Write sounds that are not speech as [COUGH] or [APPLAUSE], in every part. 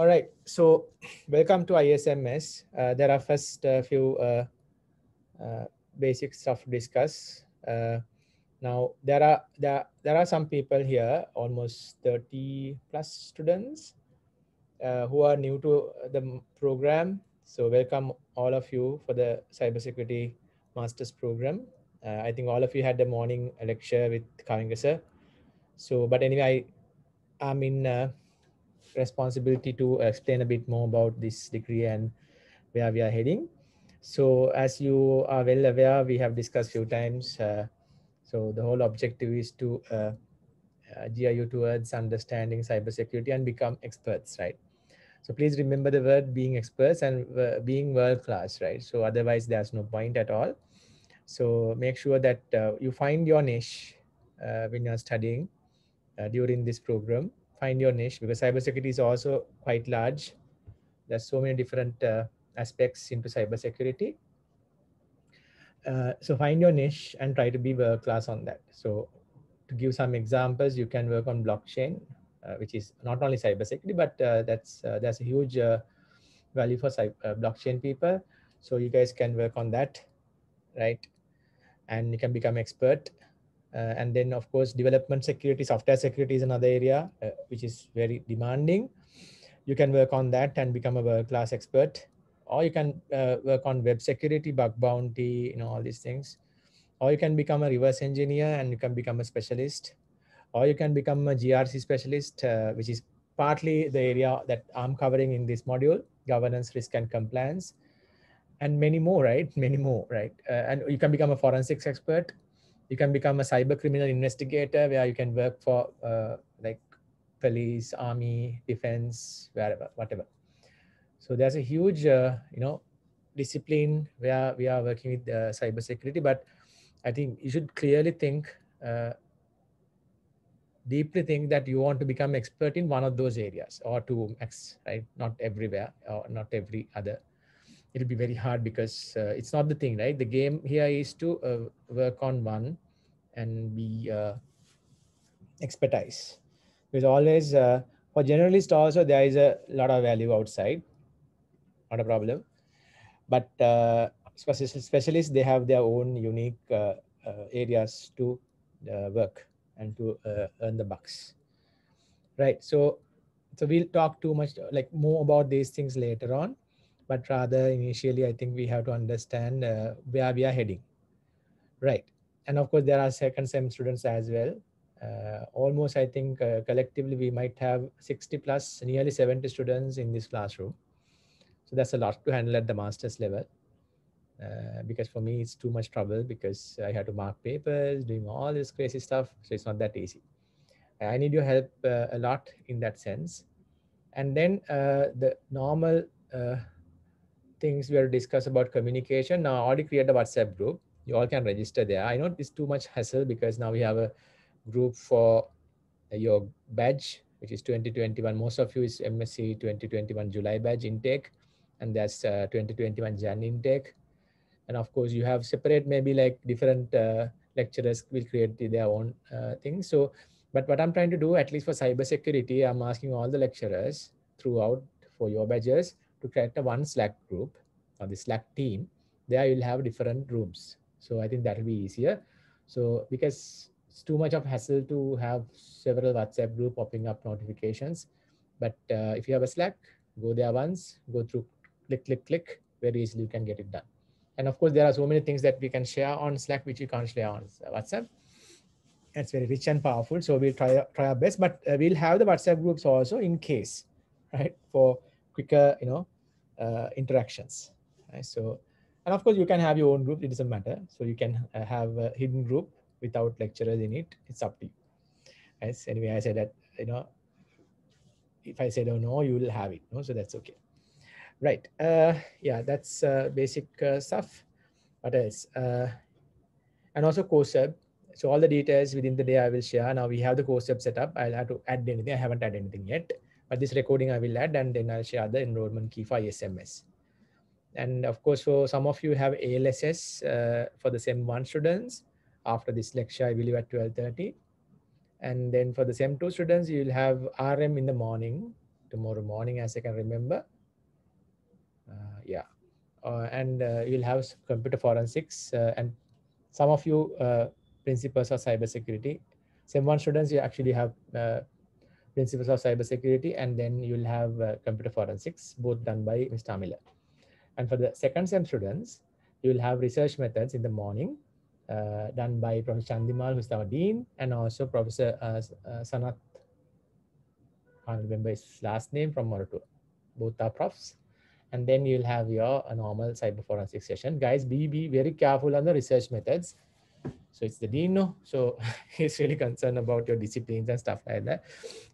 All right, so welcome to ISMS. Uh, there are first a few uh, uh, basic stuff to discuss. Uh, now there are there, there are some people here, almost 30 plus students uh, who are new to the program. So welcome all of you for the cybersecurity master's program. Uh, I think all of you had the morning lecture with Kavinga sir. So, but anyway, I, I'm in responsibility to explain a bit more about this degree and where we are heading. So as you are well aware, we have discussed few times. Uh, so the whole objective is to uh, uh, gear you towards understanding cybersecurity and become experts, right? So please remember the word being experts and uh, being world class, right? So otherwise there's no point at all. So make sure that uh, you find your niche uh, when you're studying during this program find your niche because cybersecurity is also quite large. There's so many different uh, aspects into cybersecurity. Uh, so find your niche and try to be world class on that. So to give some examples, you can work on blockchain, uh, which is not only cybersecurity, but uh, that's uh, that's a huge uh, value for cyber blockchain people. So you guys can work on that, right? And you can become expert uh, and then of course, development security, software security is another area uh, which is very demanding. You can work on that and become a world-class expert, or you can uh, work on web security, bug bounty, you know, all these things. Or you can become a reverse engineer and you can become a specialist, or you can become a GRC specialist, uh, which is partly the area that I'm covering in this module, governance, risk, and compliance, and many more, right? [LAUGHS] Many more, right? Uh, and you can become a forensics expert, you can become a cyber criminal investigator where you can work for uh, like police, army, defense, wherever, whatever. So there's a huge, uh, you know, discipline where we are working with uh, cyber security, but I think you should clearly think, uh, deeply think that you want to become expert in one of those areas or two max, right? Not everywhere or not every other it'll be very hard because uh, it's not the thing, right? The game here is to uh, work on one and be uh, expertise. Because always uh, for generalist also there is a lot of value outside, not a problem. But uh, specialists they have their own unique uh, areas to work and to earn the bucks, right? So so we'll talk too much like more about these things later on but rather initially I think we have to understand uh, where we are heading. Right. And of course, there are second sem students as well. Uh, almost, I think uh, collectively we might have 60 plus, nearly 70 students in this classroom. So that's a lot to handle at the master's level. Uh, because for me, it's too much trouble because I had to mark papers, doing all this crazy stuff. So it's not that easy. I need your help uh, a lot in that sense. And then uh, the normal things we are discuss about communication. Now I already created a WhatsApp group. You all can register there. I know it's too much hassle because now we have a group for your badge, which is 2021. Most of you is MSc 2021 July badge intake, and that's uh, 2021 Jan intake. And of course, you have separate maybe like different uh, lecturers will create their own uh, things. So, but what I'm trying to do, at least for cybersecurity, I'm asking all the lecturers throughout for your badges to create a one Slack group or the Slack team, there you'll have different rooms. So I think that will be easier. So because it's too much of hassle to have several WhatsApp group popping up notifications. But uh, if you have a Slack, go there once, go through, click, click, click, very easily you can get it done. And of course, there are so many things that we can share on Slack, which you can't share on WhatsApp. It's very rich and powerful. So we'll try, try our best, but uh, we'll have the WhatsApp groups also in case, right? For quicker, you know, uh, interactions. Right? So, and of course you can have your own group. It doesn't matter. So you can uh, have a hidden group without lecturers in it. It's up to you. Anyway, I said that, you know, if I say oh no, you will have it. No, so that's okay. Right. Uh, yeah, that's uh, basic uh, stuff. What else? Uh, and also CourseHub. So all the details within the day I will share. Now we have the CourseHub set up. I'll have to add anything. I haven't added anything yet. But this recording I will add and then I'll share the enrollment key for SMS. And of course, for some of you have ALSS uh, for the SEM1 students. After this lecture, I believe at 12.30. And then for the SEM2 students, you'll have RM in the morning tomorrow morning as I can remember. Uh, yeah, uh, and uh, you'll have computer forensics uh, and some of you uh, principles of cybersecurity. Sem one students, you actually have principles of cybersecurity, and then you'll have uh, computer forensics, both done by Mr. Amila. And for the second sem students, you will have research methods in the morning, uh, done by Professor Chandimal, who's our dean, and also Professor uh, Sanat can't remember his last name from Moratuwa. Both are profs. And then you'll have your normal cyber forensic session. Guys, be, be very careful on the research methods. So it's the dean, no? So [LAUGHS] he's really concerned about your disciplines and stuff like that.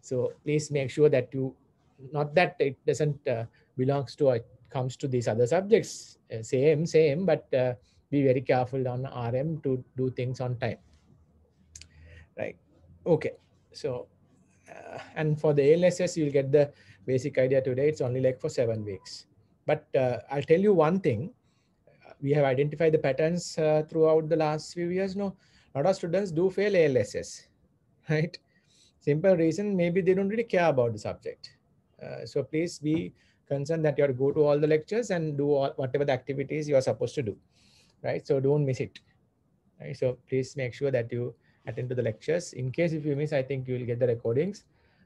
So please make sure that you, not that it doesn't uh, belongs to, it comes to these other subjects, uh, same, same, but uh, be very careful on RM to do things on time. Right. Okay. So uh, and for the ALSS, you'll get the basic idea today. It's only like for seven weeks. But uh, I'll tell you one thing. We have identified the patterns uh, throughout the last few years. No, a lot of students do fail ALSS, [LAUGHS] right? Simple reason, maybe they don't really care about the subject. Uh, so please be concerned that you go to all the lectures and do all, whatever the activities you are supposed to do, right? So don't miss it. Right? So please make sure that you attend to the lectures. In case if you miss, I think you will get the recordings.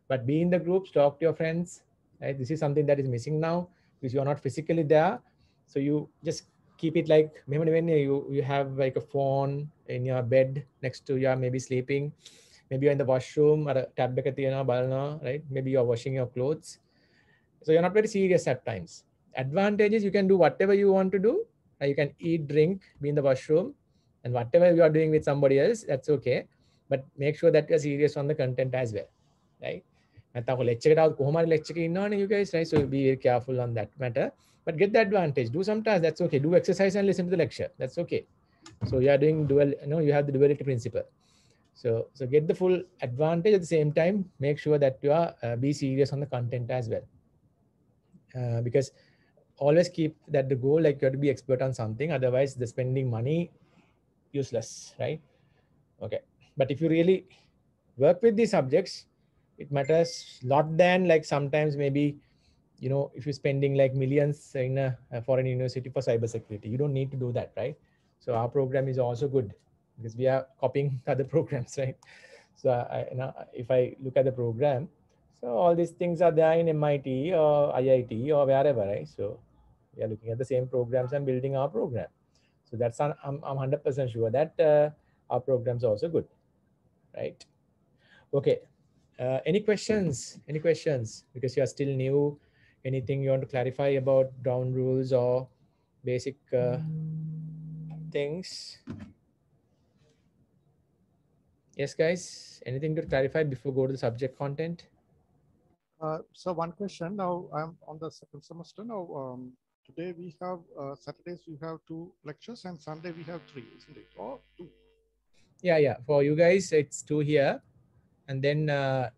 But be in the groups, talk to your friends. Right? This is something that is missing now because you are not physically there. So you just keep it like when, when you you have like a phone in your bed next to your maybe sleeping? Maybe you're in the washroom or tab එක තියෙනවා බලනවා right? Maybe you're washing your clothes. So you're not very serious at times. Advantages you can do whatever you want to do. Uh, you can eat drink be in the washroom and whatever you are doing with somebody else that's okay. But make sure that you're serious on the content as well right? නැත්තම් ඔය lecture එකට Kumar lecture එකේ ඉන්නවනේ you guys right? So be very careful on that matter but get the advantage. Do some tasks. That's okay. Do exercise and listen to the lecture. That's okay. So you are doing dual you know you have the duality principle. So so get the full advantage at the same time. Make sure that you are uh, be serious on the content as well. Uh, because always keep that the goal like you have to be expert on something. Otherwise the spending money useless, right? Okay. But if you really work with these subjects, it matters lot than like sometimes maybe, you know, if you're spending like millions in a, foreign university for cybersecurity, you don't need to do that, right? So our program is also good because we are copying [LAUGHS] other programs, right? So I, you know, if I look at the program, so all these things are there in MIT or IIT or wherever, right? So we are looking at the same programs and building our program. So that's I'm, I'm 100% sure that uh, our programs are also good, right? Okay. Uh, any questions? Any questions? Because you are still new. Anything you want to clarify about ground rules or basic uh, things? Yes, guys. Anything to clarify before go to the subject content? Uh, so one question now I'm on the second semester now. Um, Today we have uh, Saturdays we have two lectures and Sunday we have three, isn't it? Or two? Yeah, yeah. For you guys, it's two here, and then uh,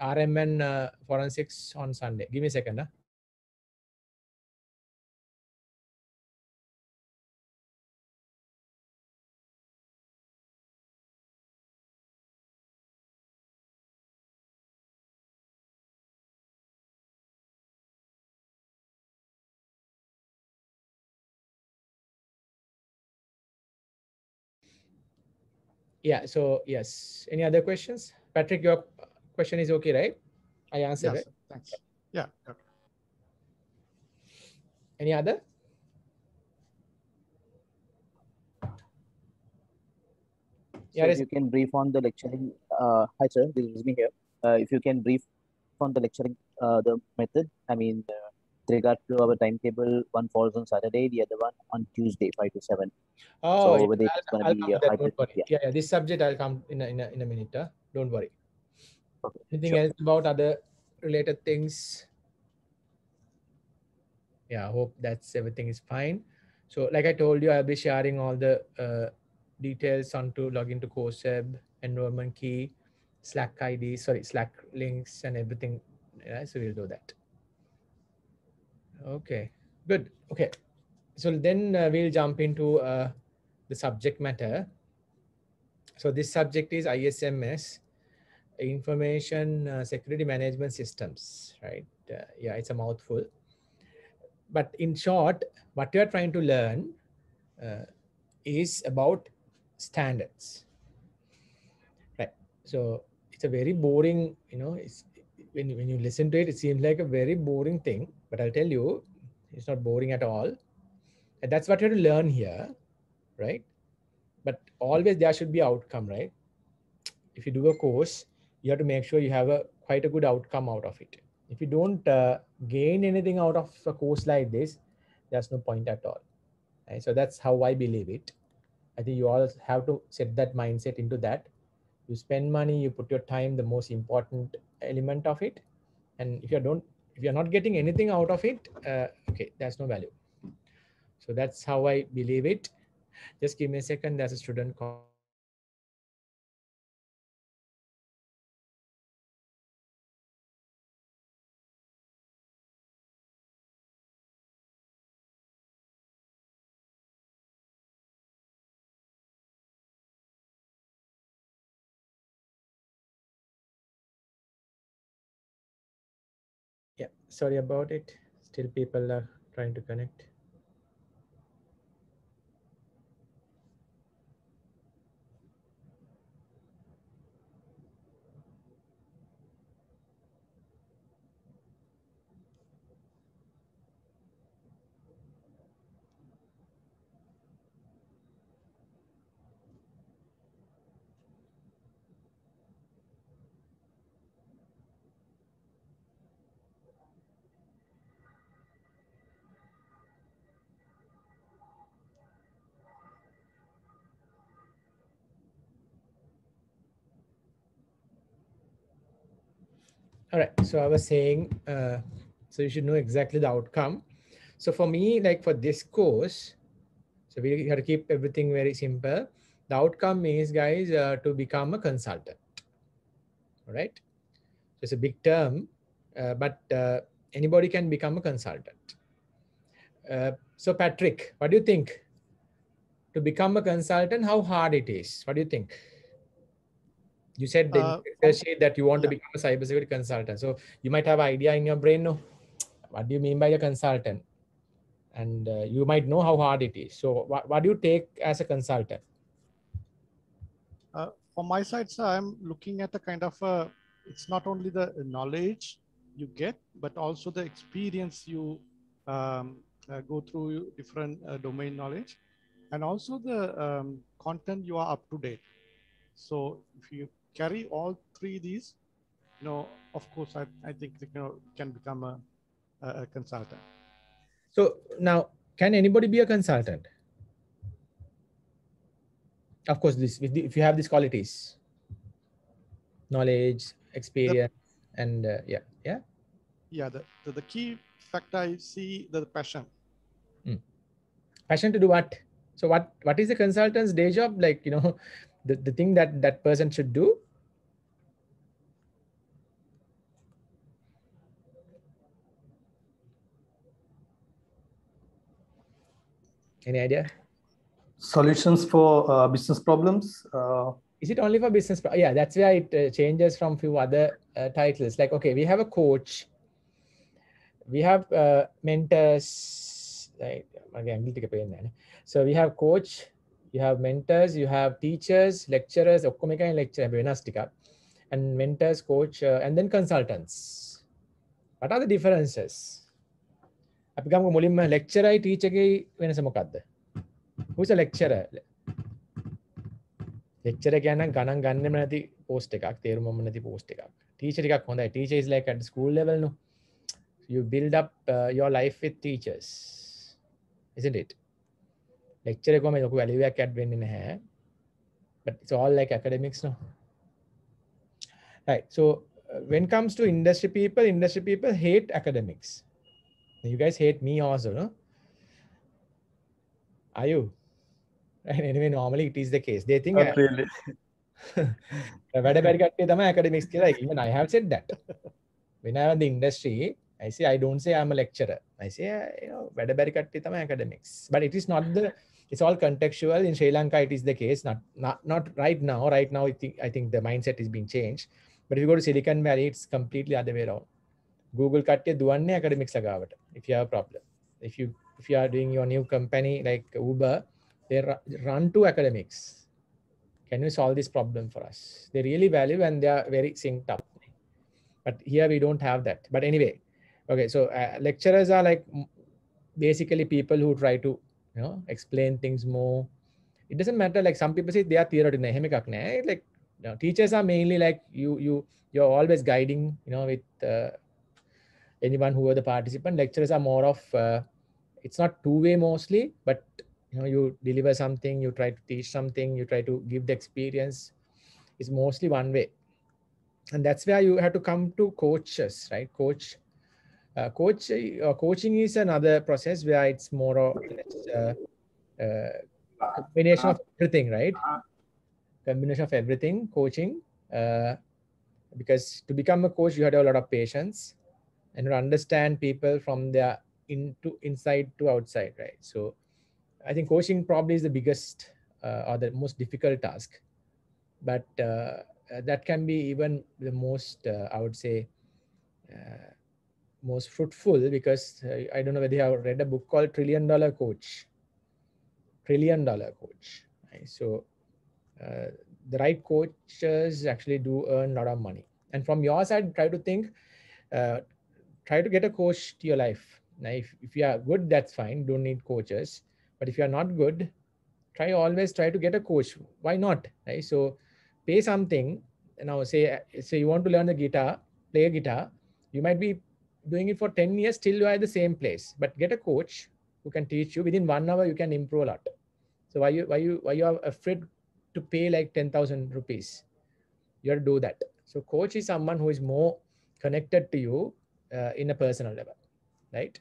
RMN uh, forensics on Sunday. Give me a second. Huh? Yeah so yes. Any other questions? Patrick your question is okay right? I answered yes, it. thanks. Yeah okay. any other? Yeah, if you can brief on the lecturing uh hi sir this is me here. Uh, if you can brief on the lecturing uh, the method i mean uh, with regard to our timetable, one falls on Saturday, the other one on Tuesday, 5 to 7. Oh, so yeah, it's going to be hybrid, yeah. yeah. yeah, this subject I'll come in a, in a, in a minute. Huh? Don't worry. Okay, Anything sure. else about other related things? Yeah, I hope that's everything is fine. So like I told you, I'll be sharing all the uh, details on to log into CourseWeb, enrollment key, Slack ID, sorry, Slack links and everything. Yeah, so we'll do that. Okay, good. Okay, so then uh, we'll jump into uh, the subject matter. So this subject is ISMS. information uh, security management systems, right? Uh, yeah, it's a mouthful. But in short, what you're trying to learn uh, is about standards, right? So it's a very boring, you know, it's when when you listen to it, it seems like a very boring thing, but I'll tell you, it's not boring at all. And that's what you have to learn here, right? But always there should be outcome, right? If you do a course, you have to make sure you have a quite a good outcome out of it. If you don't uh, gain anything out of a course like this, there's no point at all. Right? So that's how I believe it. I think you all have to set that mindset into that. You spend money, you put your time, the most important element of it. And if you don't, if you're not getting anything out of it, uh, okay, that's no value. So that's how I believe it. Just give me a second. There's a student call. Sorry about it. Still people are trying to connect. All right. So I was saying, uh, so you should know exactly the outcome. So for me, like for this course, so we have to keep everything very simple. The outcome is, guys, uh, to become a consultant. All right. So it's a big term, uh, but uh, anybody can become a consultant. Uh, so Patrick, what do you think? To become a consultant, how hard it is? What do you think? You said Uh, that, that you want to become a cybersecurity consultant. So you might have an idea in your brain, no? What do you mean by a consultant? And uh, you might know how hard it is. So what, what do you take as a consultant? Uh, from my side, sir, I'm looking at a kind of a, it's not only the knowledge you get, but also the experience you um, uh, go through different uh, domain knowledge and also the um, content you are up to date. So if you carry all three these, you know, of course, I, I think you know, can become a, a a consultant. So now, can anybody be a consultant? Of course, this with the- if you have these qualities, knowledge, experience, and uh, yeah, yeah. Yeah, the, the, the key factor I see the passion. passion to do what so what what is the consultant's day job like you know the, the thing that that person should do any idea? Solutions for uh, business problems uh, is it only for business pro- yeah that's where it uh, changes from few other uh, titles. Like okay we have a coach we have uh, mentors like again we'll take a pain then eh, so we have coach you have mentors you have teachers lecturers ඔක්කොම එකයි lecture වෙනස් ටිකක් and mentors coach uh, and then consultants what are the differences අපි ගමු මුලින්ම lecturer teacher ගේ වෙනස මොකක්ද who's a lecturer ලෙක්චර ගැන ගණන් ගන්නම නැති පෝස්ට් එකක් තේරුමම නැති පෝස්ට් එකක් ටීචර් ටිකක් හොඳයි teacher is like at the school level no you build up uh, your life with teachers isn't it lecture එකම ලොකු value එකක් add වෙන්නේ නැහැ but it's all like academics no right so uh, when comes to industry people industry people hate academics you guys hate me also no are you [LAUGHS] right anyway normally it is the case they think not really. [LAUGHS] වැඩ බැරි කට්ටිය තමයි academics කියලා even I have said that when I am in the industry I say I don't say I'm a lecturer I say uh, you know වැඩ බැරි කට්ටිය තමයි academics but it is not the it's all contextual. In sri lanka it is the case not not not right now. Right now i think i think the mindset is being changed. But if you go to silicon valley it's completely other way around. Google katte duanne academics if you have a problem. If you if you are doing your new company like uber they run to academics. Can you solve this problem for us? They really value and they are very synced up. But here we don't have that. But anyway okay so uh, lecturers are like basically people who try to you know explain things more. It doesn't matter. Like some people say they are theoretical. Like you know, teachers are mainly like you you you're always guiding you know with uh, anyone who are the participant lecturers are more of uh, it's not two way mostly but you know you deliver something you try to teach something you try to give the experience it's mostly one way and that's where you have to come to coaches right coach uh, coach uh, coaching is another process where it's more of uh, uh, combination of everything right? Combination of everything coaching because to become a coach you have to have a lot of patience and understand people from their into inside to outside right? So i think coaching probably is the biggest or the most difficult task but that can be even the most i would say most fruitful because uh, i don't know whether you have read a book called trillion dollar coach trillion dollar coach right? so uh, the right coaches actually do earn a lot of money and from your side try to think try to get a coach to your life. Now, if, if you are good, that's fine. Don't need coaches. But if you are not good, try always try to get a coach. Why not? Right. So pay something. Now say say you want to learn the guitar, play a guitar. You might be doing it for 10 years, still you are at the same place. But get a coach who can teach you within one hour, you can improve a lot. So why you why you why you are afraid to pay like 10,000 rupees? You have to do that. So coach is someone who is more connected to you uh, in a personal level, right?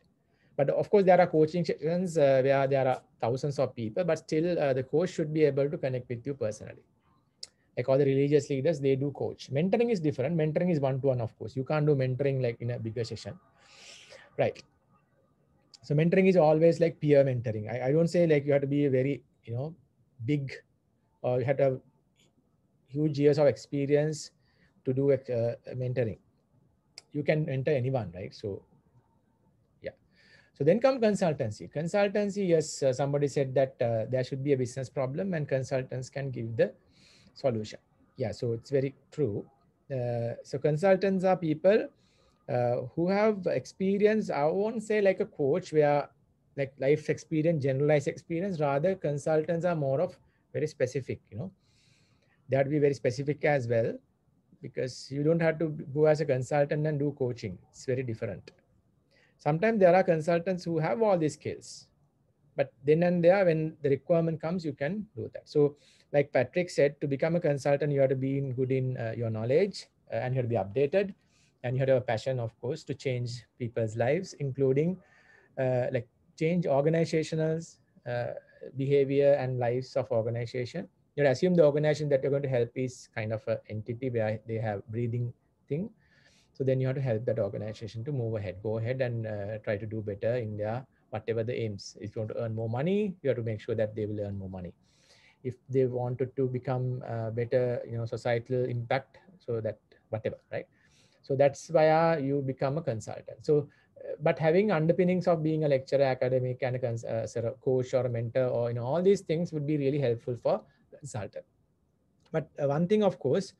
But of course, there are coaching sessions uh, where there are thousands of people, but still uh, the coach should be able to connect with you personally. Like all the religious leaders, they do coach. Mentoring is different. Mentoring is one-to-one, of course. You can't do mentoring like in a bigger session, right? So mentoring is always like peer mentoring. I, I don't say like you have to be a very, you know, big or you have to have huge years of experience to do uh, mentoring you can enter anyone, right? So yeah. So then come consultancy. Consultancy, yes, uh, somebody said that uh, there should be a business problem and consultants can give the solution. Yeah, so it's very true. Uh, so consultants are people uh, who have experience, I won't say like a coach where like life experience, generalized experience, rather consultants are more of very specific, you know, to be very specific as well because you don't have to go as a consultant and do coaching. It's very different. Sometimes there are consultants who have all these skills, but then and there, when the requirement comes, you can do that. So like Patrick said, to become a consultant, you have to be in good in uh, your knowledge uh, and you have to be updated and you have to have a passion, of course, to change people's lives, including uh, like change organizational uh, behavior and lives of organization you assume the organization that you're going to help is kind of an entity where they have breathing thing. So then you have to help that organization to move ahead, go ahead and uh, try to do better in their whatever the aims. If you want to earn more money, you have to make sure that they will earn more money. If they wanted to become better, you know, societal impact, so that whatever, right? So that's why you become a consultant. So, but having underpinnings of being a lecturer, academic, and a uh, coach or a mentor, or you know, all these things would be really helpful for consultant. But uh, one thing, of course,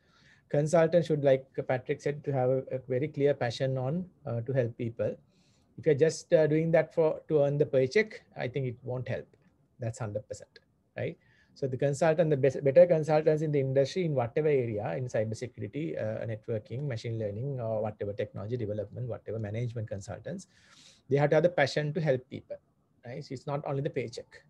consultant should, like Patrick said, to have a, a very clear passion on uh, to help people. If you're just uh, doing that for to earn the paycheck, I think it won't help. That's 100%, right? So the consultant, the best, better consultants in the industry in whatever area, in cybersecurity, uh, networking, machine learning, or whatever technology development, whatever management consultants, they have to have the passion to help people, right? So it's not only the paycheck.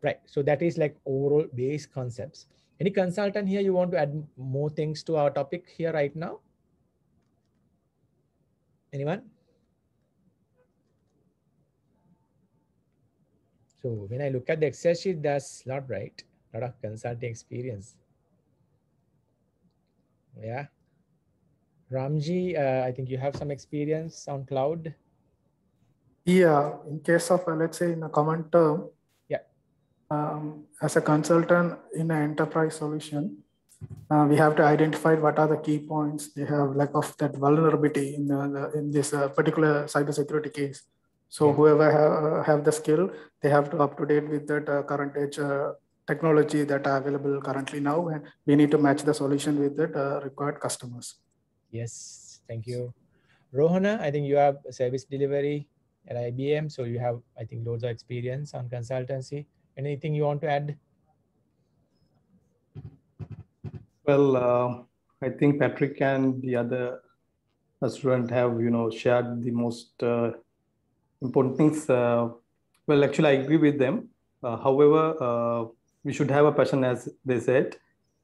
Right. So that is like overall base concepts. Any consultant here you want to add more things to our topic here right now? Anyone? So when I look at the Excel sheet, that's not right? A lot of consulting experience. Yeah. Ramji, uh, I think you have some experience on cloud. Yeah, in case of, uh, let's say in a common term, yeah. um, as a consultant in an enterprise solution, uh, we have to identify what are the key points they have lack of that vulnerability in the, in this uh, particular cybersecurity case. So whoever have, have the skill, they have to up to date with that uh, current age uh, technology that are available currently now, and we need to match the solution with the uh, required customers. Yes, thank you. Rohana, I think you have service delivery at IBM, so you have, I think, loads of experience on consultancy. Anything you want to add? Well, uh, I think Patrick and the other student have, you know, shared the most uh, important things. Uh, well, actually, I agree with them. Uh, however, uh, we should have a passion, as they said,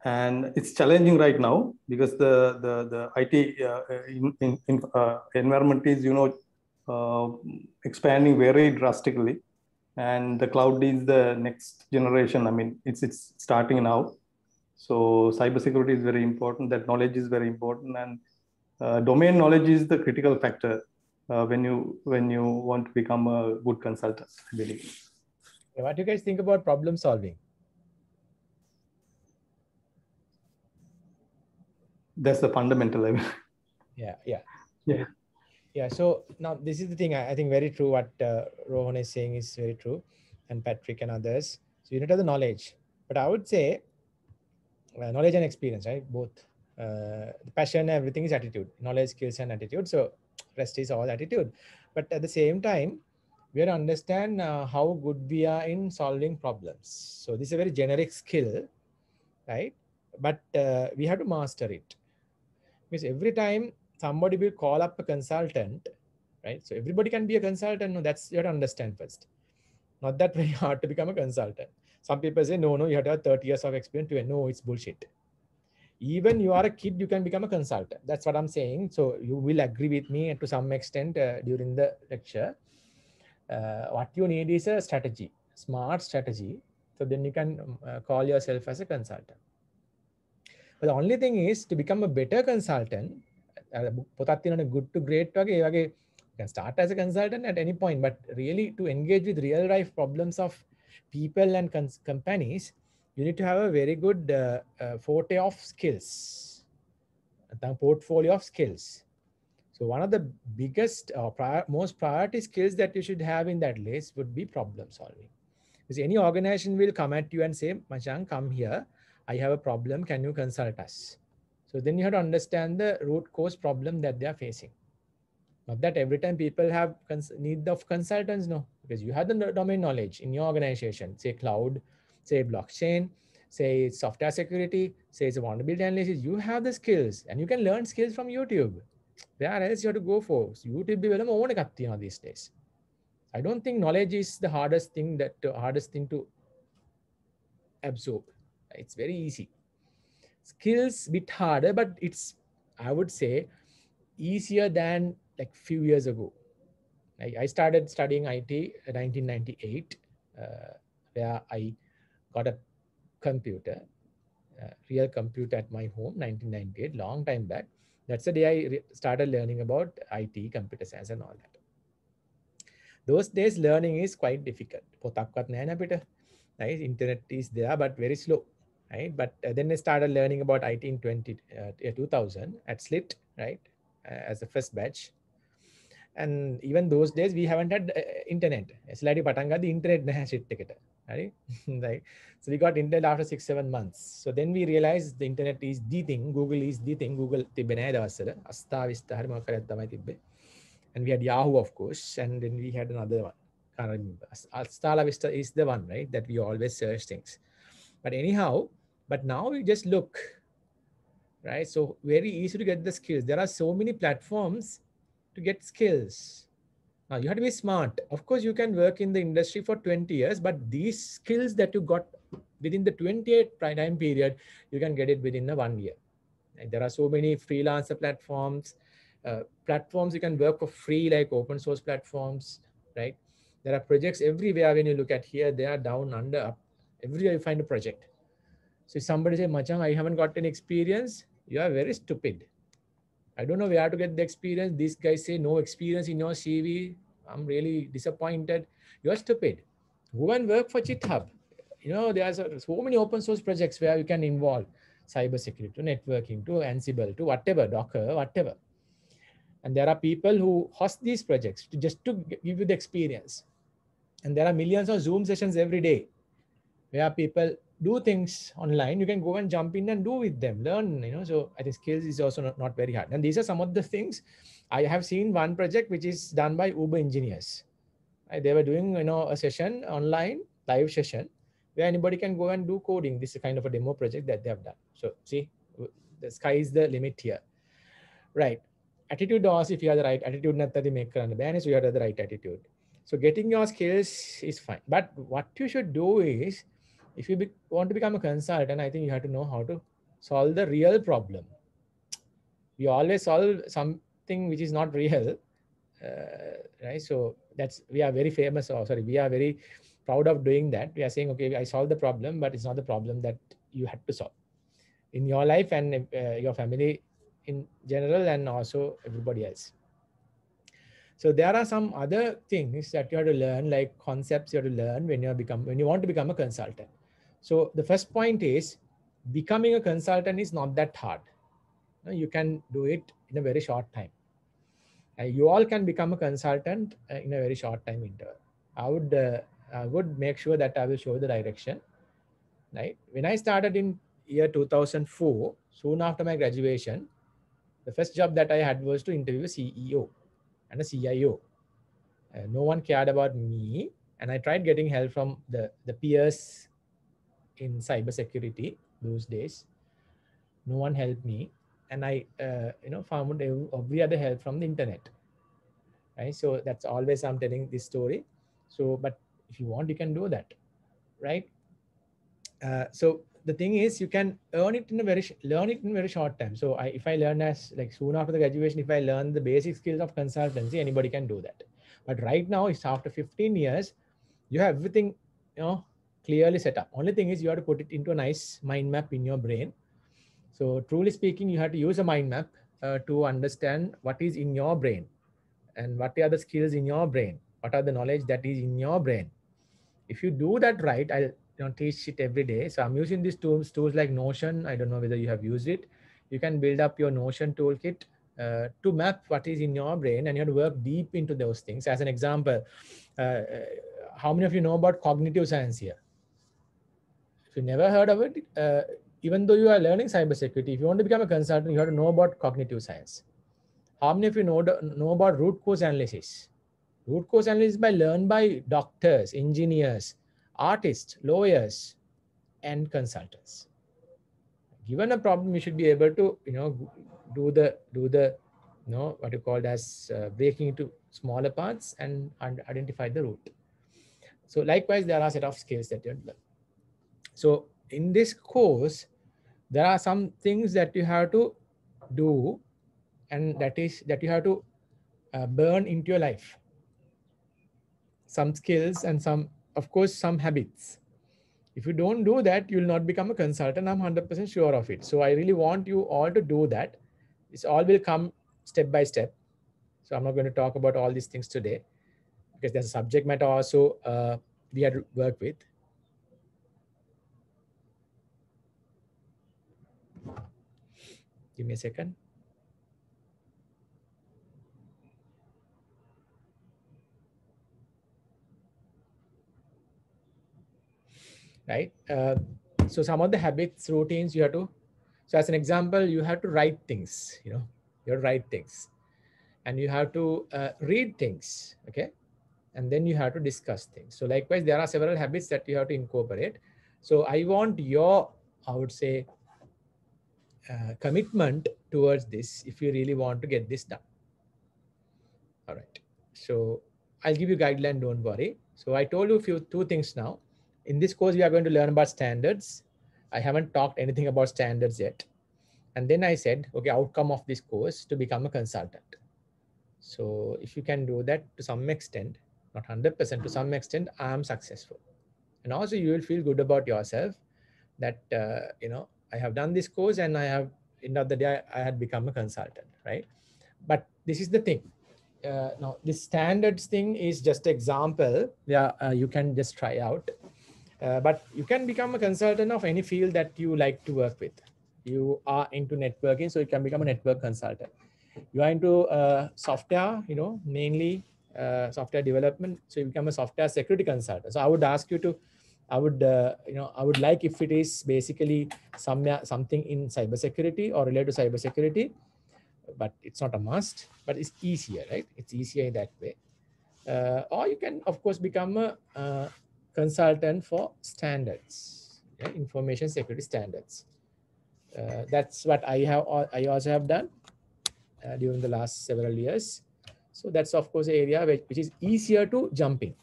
and it's challenging right now because the the the IT uh, in, in, in environment is, you know, expanding very drastically, and the cloud is the next generation. I mean, it's it's starting now so cybersecurity is very important. That knowledge is very important, and uh, domain knowledge is the critical factor uh, when you when you want to become a good consultant. I believe. What do you guys think about problem solving? That's the fundamental. level yeah, yeah, yeah, yeah. So now this is the thing. I, I think very true. What uh, Rohan is saying is very true, and Patrick and others. So you need to have the knowledge, but I would say uh, knowledge and experience, right? Both. Uh, the passion, everything is attitude, knowledge, skills, and attitude. So rest is all attitude. But at the same time, we have to understand uh, how good we are in solving problems. So this is a very generic skill, right? But uh, we have to master it. Because every time somebody will call up a consultant, right? So everybody can be a consultant. No, that's you have to understand first. Not that [LAUGHS] very hard to become a consultant. Some people say, no, no, you have to have 30 years of experience to know it's bullshit Even you are a kid, you can become a consultant. That's what I'm saying. So you will agree with me to some extent uh, during the lecture. Uh, what you need is a strategy, smart strategy. So then you can um, uh, call yourself as a consultant. But the only thing is to become a better consultant, පොතත් good to great වගේ වගේ you can start as a consultant at any point but really to engage with real life problems of people and companies, you need to have a very good uh, uh, forte of skills, a portfolio of skills. So one of the biggest or prior, most priority skills that you should have in that list would be problem solving. Because any organization will come at you and say, Machang, come here. I have a problem. Can you consult us? So then you have to understand the root cause problem that they are facing. Not that every time people have need of consultants, no, because you have the domain knowledge in your organization, say cloud, say blockchain, say software security, say it's a vulnerability analysis, you have the skills and you can learn skills from YouTube. Where else you have to go for? So YouTube be well these days. I don't think knowledge is the hardest thing that uh, hardest thing to absorb. It's very easy. Skills bit harder, but it's I would say easier than like few years ago. I, I started studying IT in 1998, uh, where I got a computer, a real computer at my home, 1998, long time back. That's the day I started learning about IT, computer science, and all that. Those days, learning is quite difficult. Right? Internet is there, but very slow. Right? But uh, then I started learning about IT in 20, uh, 2000 at SLIIT, right? Uh, as the first batch. And even those days, we haven't had uh, internet. SLIIT patanga, the internet na [LAUGHS] shit ticket right? [LAUGHS] right. so we got internet after six, seven months. So then we realized the internet is the thing, Google is the thing, Google and we had Yahoo, of course, and then we had another one. Can't remember. AltaVista is the one, right? That we always search things. But anyhow, but now we just look, right? So very easy to get the skills. There are so many platforms to get skills now you have to be smart. Of course, you can work in the industry for 20 years, but these skills that you got within the 28 time period, you can get it within a one year. And there are so many freelancer platforms, uh, platforms you can work for free, like open source platforms, right? There are projects everywhere. When you look at here, they are down, under, up. Everywhere you find a project. So if somebody say, Machang, I haven't got any experience, you are very stupid I don't know where to get the experience. These guys say no experience in your CV. I'm really disappointed. You're stupid. Go and work for GitHub. You know, there's so many open source projects where you can involve. cybersecurity, to networking, to Ansible, to whatever, Docker, whatever. And there are people who host these projects to just to give you the experience. And there are millions of Zoom sessions every day where people do things online. You can go and jump in and do with them, learn, you know. So I think skills is also not, not very hard. And these are some of the things I have seen one project which is done by Uber engineers. They were doing, you know, a session online, live session, where anybody can go and do coding. This is kind of a demo project that they have done. So see, the sky is the limit here. Right. Attitude also, if you have the right attitude, nattadi make karana ban so you have the right attitude. So getting your skills is fine. But what you should do is, if you be, want to become a consultant, I think you have to know how to solve the real problem. We always solve something which is not real, uh, right? So that's we are very famous. Or sorry, we are very proud of doing that. We are saying, okay, I solved the problem, but it's not the problem that you had to solve in your life and uh, your family in general, and also everybody else. So there are some other things that you have to learn, like concepts you have to learn when you become when you want to become a consultant. So the first point is becoming a consultant is not that hard. You can do it in a very short time. Uh, you all can become a consultant uh, in a very short time interval. I would uh, I would make sure that I will show the direction. Right. When I started in year 2004, soon after my graduation, the first job that I had was to interview a CEO and a CIO. Uh, no one cared about me, and I tried getting help from the the peers in cybersecurity those days. No one helped me, and I uh, you know found every other help from the internet. Right, so that's always I'm telling this story. So, but if you want, you can do that, right? Uh, so the thing is, you can earn it in a very learn it in a very short time. So, I, if I learn as like soon after the graduation, if I learn the basic skills of consultancy, anybody can do that. But right now, it's after 15 years, you have everything, you know, clearly set up. Only thing is, you have to put it into a nice mind map in your brain. So, truly speaking, you have to use a mind map uh, to understand what is in your brain and what are the skills in your brain. What are the knowledge that is in your brain? If you do that right i you know teach it every day. So i'm using these tools tools like notion. I don't know whether you have used it. You can build up your notion toolkit uh, to map what is in your brain and you have to work deep into those things. As an example uh, how many of you know about cognitive science here if you never heard of it uh, even though you are learning cybersecurity if you want to become a consultant you have to know about cognitive science how many of you know, know about root cause analysis Root cause analysis by learned by doctors, engineers, artists, lawyers, and consultants. Given a problem, you should be able to, you know, do the do the, you know, what you called as uh, breaking into smaller parts and, and identify the root. So likewise, there are a set of skills that you learn. So in this course, there are some things that you have to do, and that is that you have to uh, burn into your life some skills and some, of course, some habits. If you don't do that, you'll not become a consultant. I'm 100% sure of it. So I really want you all to do that. This all will come step by step. So I'm not going to talk about all these things today because there's a subject matter also uh, we had to work with. Give me a second. right? Uh, so some of the habits, routines you have to, so as an example, you have to write things, you know, you write things and you have to uh, read things, okay? And then you have to discuss things. So likewise, there are several habits that you have to incorporate. So I want your, I would say, uh, commitment towards this if you really want to get this done. All right. So I'll give you guideline, don't worry. So I told you a few two things now in this course, we are going to learn about standards. I haven't talked anything about standards yet. And then I said, okay, outcome of this course to become a consultant. So if you can do that to some extent, not 100%, to some extent, I am successful. And also you will feel good about yourself that, uh, you know, I have done this course and I have, of the day, I had become a consultant, right? But this is the thing. Uh, now, this standards thing is just example. Yeah, uh, you can just try out. Uh, but you can become a consultant of any field that you like to work with. you are into networking, so you can become a network consultant. You are into uh, software, you know, mainly uh, software development, so you become a software security consultant. So I would ask you to, I would, uh, you know, I would like if it is basically some something in cybersecurity or related to cybersecurity, but it's not a must, but it's easier, right? It's easier in that way. Uh, or you can, of course, become a, uh, consultant for standards, information security standards. Uh, that's what I have. I also have done uh, during the last several years. So that's of course an area which, which is easier to jump in,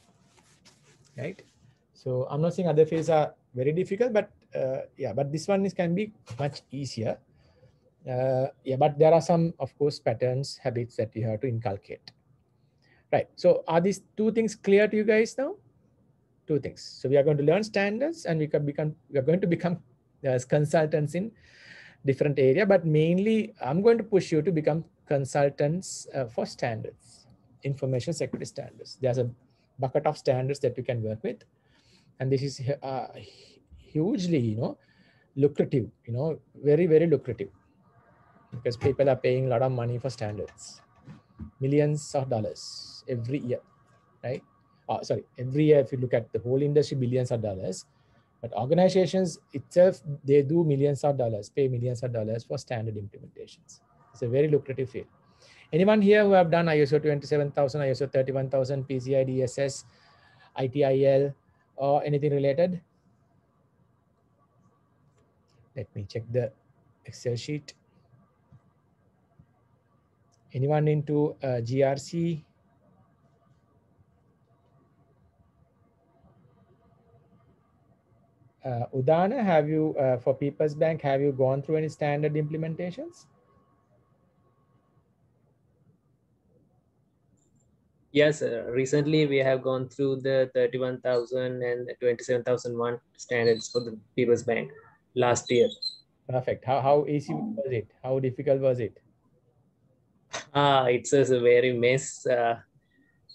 right? So I'm not saying other fields are very difficult, but uh, yeah, but this one is can be much easier. Uh, yeah, but there are some, of course, patterns, habits that you have to inculcate. Right. So are these two things clear to you guys now? two things. So we are going to learn standards and we can become, we are going to become as consultants in different area, but mainly I'm going to push you to become consultants uh, for standards, information security standards. There's a bucket of standards that you can work with. And this is uh, hugely, you know, lucrative, you know, very, very lucrative because people are paying a lot of money for standards, millions of dollars every year, right? uh, sorry, every year, if you look at the whole industry, billions of dollars. But organizations itself, they do millions of dollars, pay millions of dollars for standard implementations. It's a very lucrative field. Anyone here who have done ISO 27000, ISO 31000, PCI DSS, ITIL, or anything related? Let me check the Excel sheet. Anyone into uh, GRC, uh, Udana, have you, uh, for People's Bank, have you gone through any standard implementations? Yes, uh, recently we have gone through the 31,000 and 27,001 standards for the People's Bank last year. Perfect. How, how easy was it? How difficult was it? Ah, it's a very mess. Uh,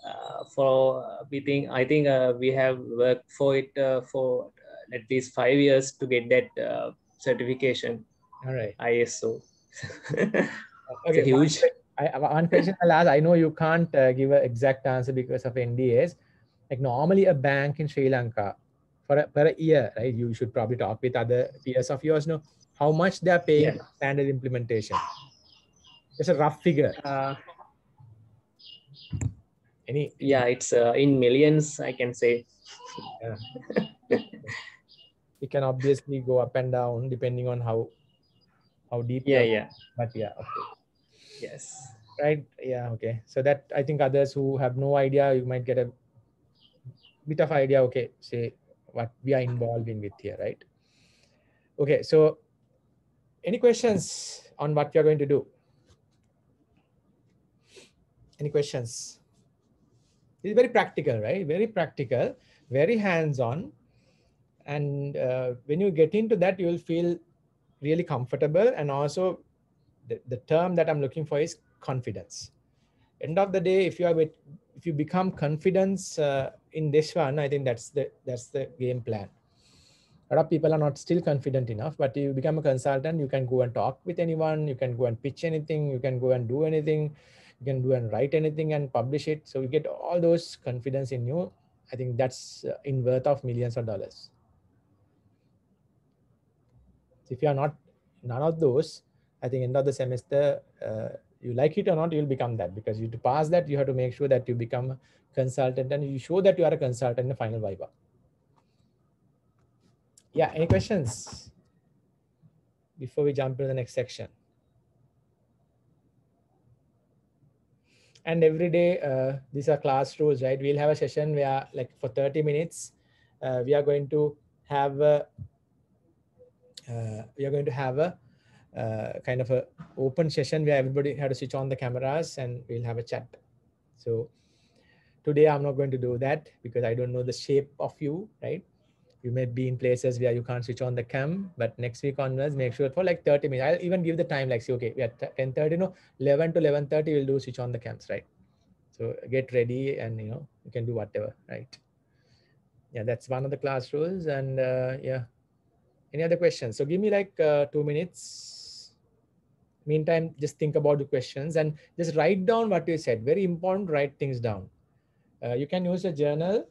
uh, for uh, we think I think uh, we have worked for it uh, for at least five years to get that uh, certification. All right. ISO. [LAUGHS] okay. huge. One, I, one question I'll ask. I know you can't uh, give an exact answer because of NDAs. Like normally a bank in Sri Lanka for a, for a year, right? You should probably talk with other peers of yours. Know how much they're paying yeah. standard implementation. Just a rough figure. Uh, Any? Yeah, it's uh, in millions. I can say. Yeah. [LAUGHS] it can obviously go up and down depending on how how deep yeah yeah but yeah okay yes. Right? Yeah okay. So that i think others who have no idea you might get a bit of idea okay say what we are involved in with here right? Okay so any questions on what we are going to do? Any questions? It's very practical right? Very practical very hands-on. And uh, when you get into that you will feel really comfortable and also the, the term that i'm looking for is confidence. End of the day if you are if you become confidence uh, in this one i think that's the that's the game plan. A lot of people are not still confident enough but you become a consultant you can go and talk with anyone you can go and pitch anything you can go and do anything you can do and write anything and publish it. So you get all those confidence in you. I think that's uh, in worth of millions of dollars. If you are not none of those, I think end of the semester, uh, you like it or not, you'll become that because you to pass that, you have to make sure that you become a consultant and you show that you are a consultant in the final Viva. Yeah, any questions before we jump into the next section? And every day, uh, these are class rules, right? We'll have a session where like for 30 minutes, uh, we are going to have a uh, we are going to have a kind of a open session where everybody had to switch on the cameras and we'll have a chat. So today I'm not going to do that because I don't know the shape of you, right? You may be in places where you can't switch on the cam, but next week onwards, make sure for like 30 minutes. I'll even give the time like, say, okay, we are 10 30, no, 11 to 11 30, we'll do switch on the cams, right? So get ready and, you know, you can do whatever, right? Yeah, that's one of the class rules. And uh, yeah, Any other questions? So give me like uh, two minutes. Meantime, just think about the questions and just write down what you said. Very important, write things down. Uh, you can use a journal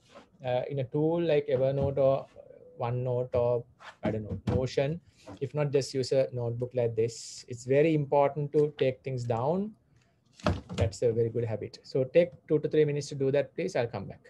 uh, in a tool like Evernote or OneNote or I don't know, Notion. If not, just use a notebook like this. It's very important to take things down. That's a very good habit. So take two to three minutes to do that, please. I'll come back.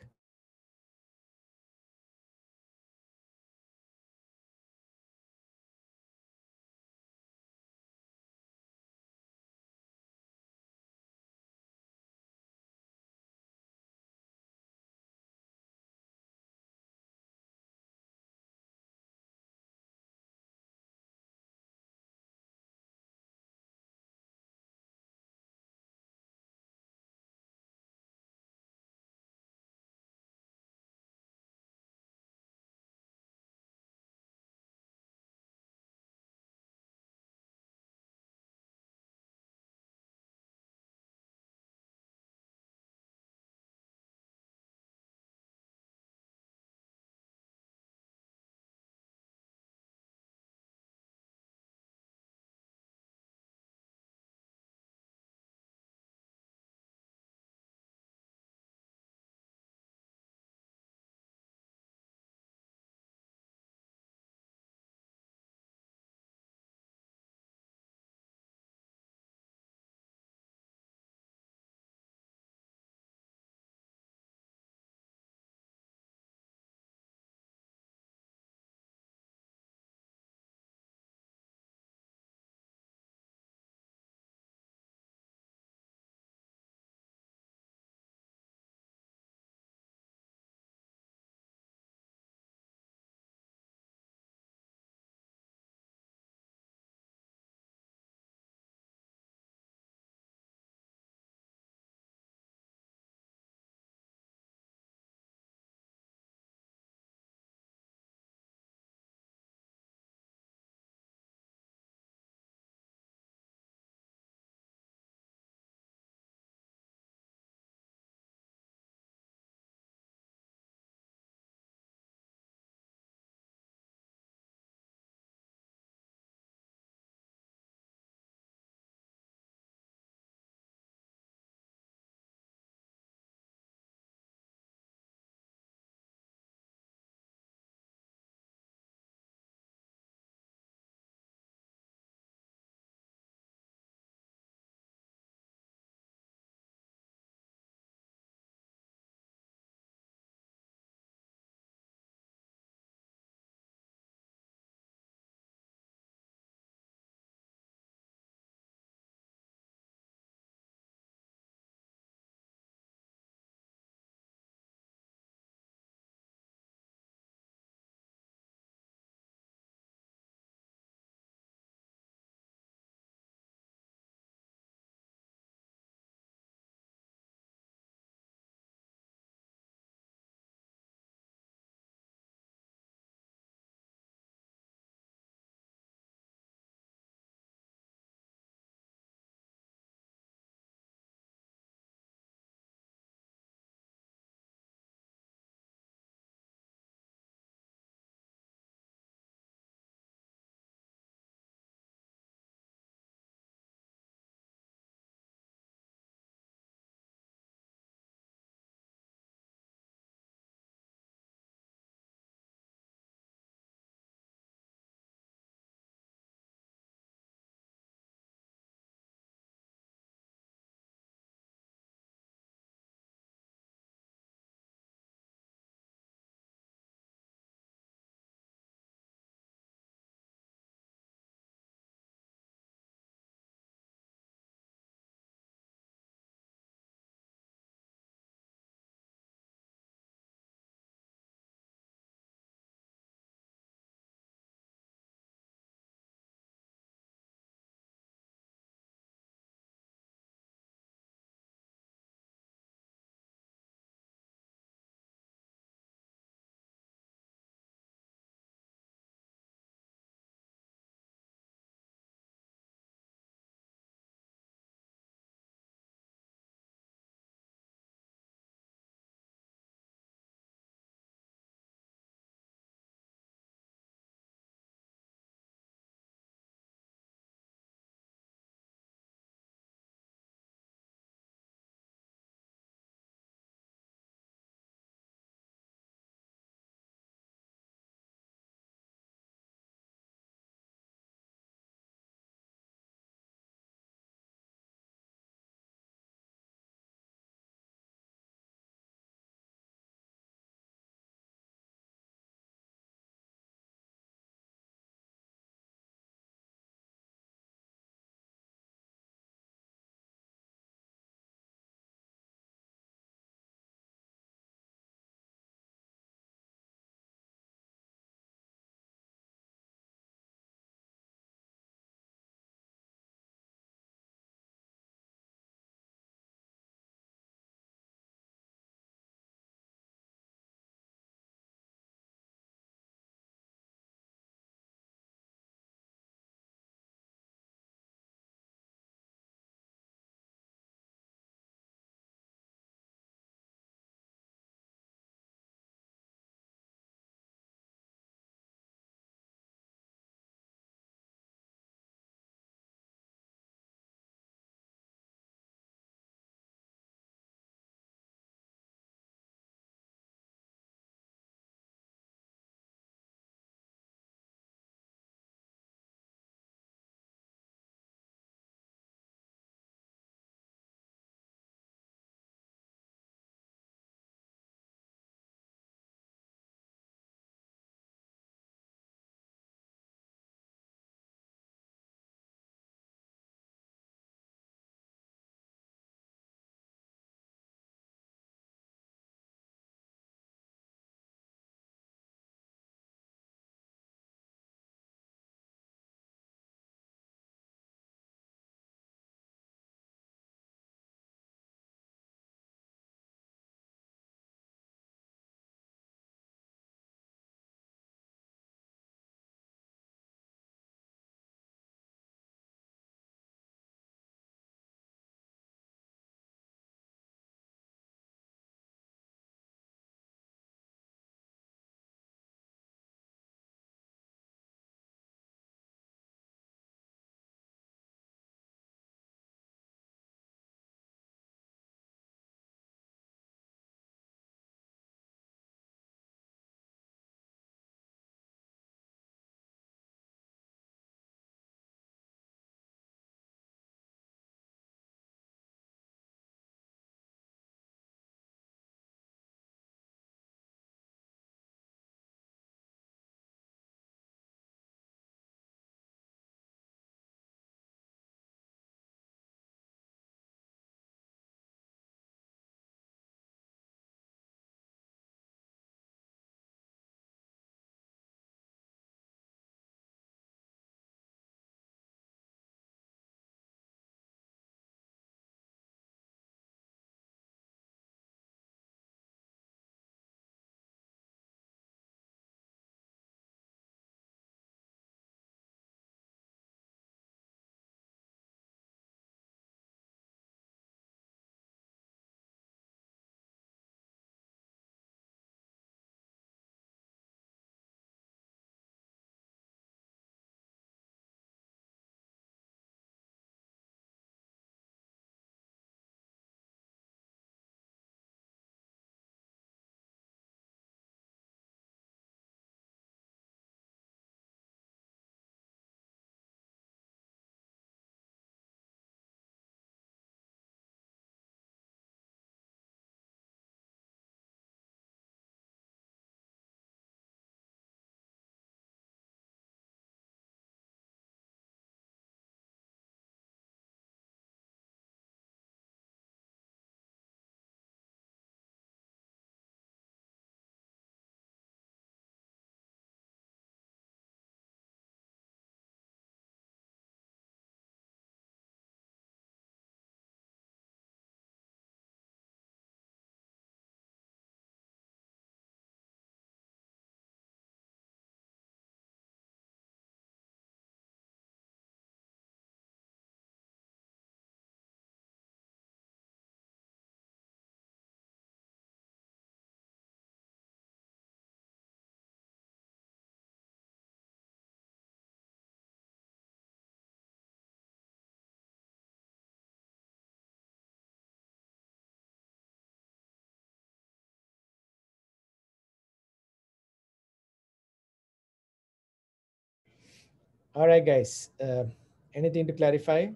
All right, guys. Uh, anything to clarify?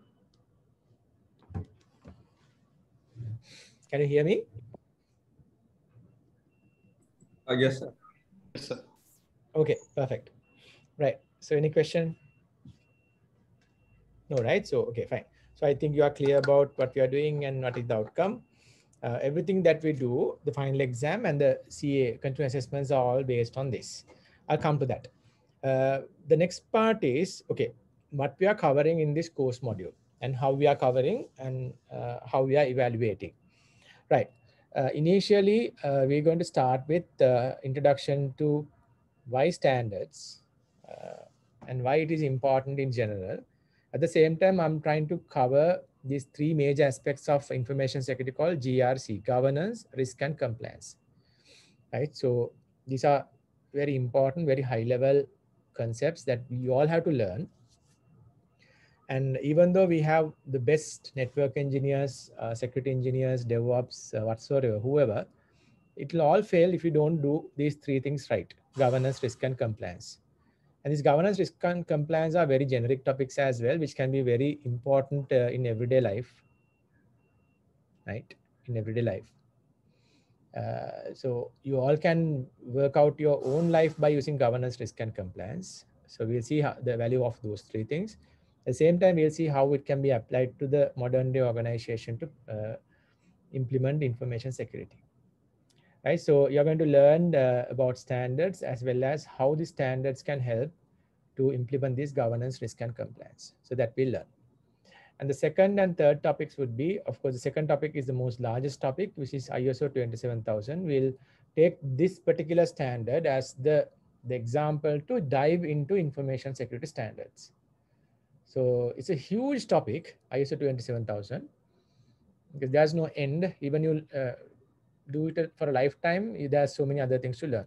Can you hear me? Uh, yes, sir. Yes, sir. Okay, perfect. Right. So any question? No, right? So, okay, fine. So I think you are clear about what we are doing and what is the outcome. Uh, everything that we do, the final exam and the CA continuous assessments are all based on this. I'll come to that. Uh, the next part is, okay, what we are covering in this course module and how we are covering and uh, how we are evaluating. Right. Uh, initially, uh, we're going to start with uh, introduction to why standards and why it is important in general. At the same time, I'm trying to cover these three major aspects of information security called GRC, governance, risk, and compliance. Right. So these are very important, very high level concepts that you all have to learn. And even though we have the best network engineers, uh, security engineers, DevOps, uh, whatsoever, whoever, it will all fail if you don't do these three things right, governance, risk, and compliance. And these governance, risk, and compliance are very generic topics as well, which can be very important uh, in everyday life, right? In everyday life. Uh, so you all can work out your own life by using governance, risk, and compliance. So we'll see how, the value of those three things. At the same time, we'll see how it can be applied to the modern day organization to uh, implement information security. Right, so you're going to learn uh, about standards as well as how the standards can help to implement this governance, risk, and compliance. So that we'll learn. And the second and third topics would be, of course, the second topic is the most largest topic, which is ISO 27000. We'll take this particular standard as the, the example to dive into information security standards. So it's a huge topic, ISO 27000, because there's no end. Even you uh, do it for a lifetime, there's so many other things to learn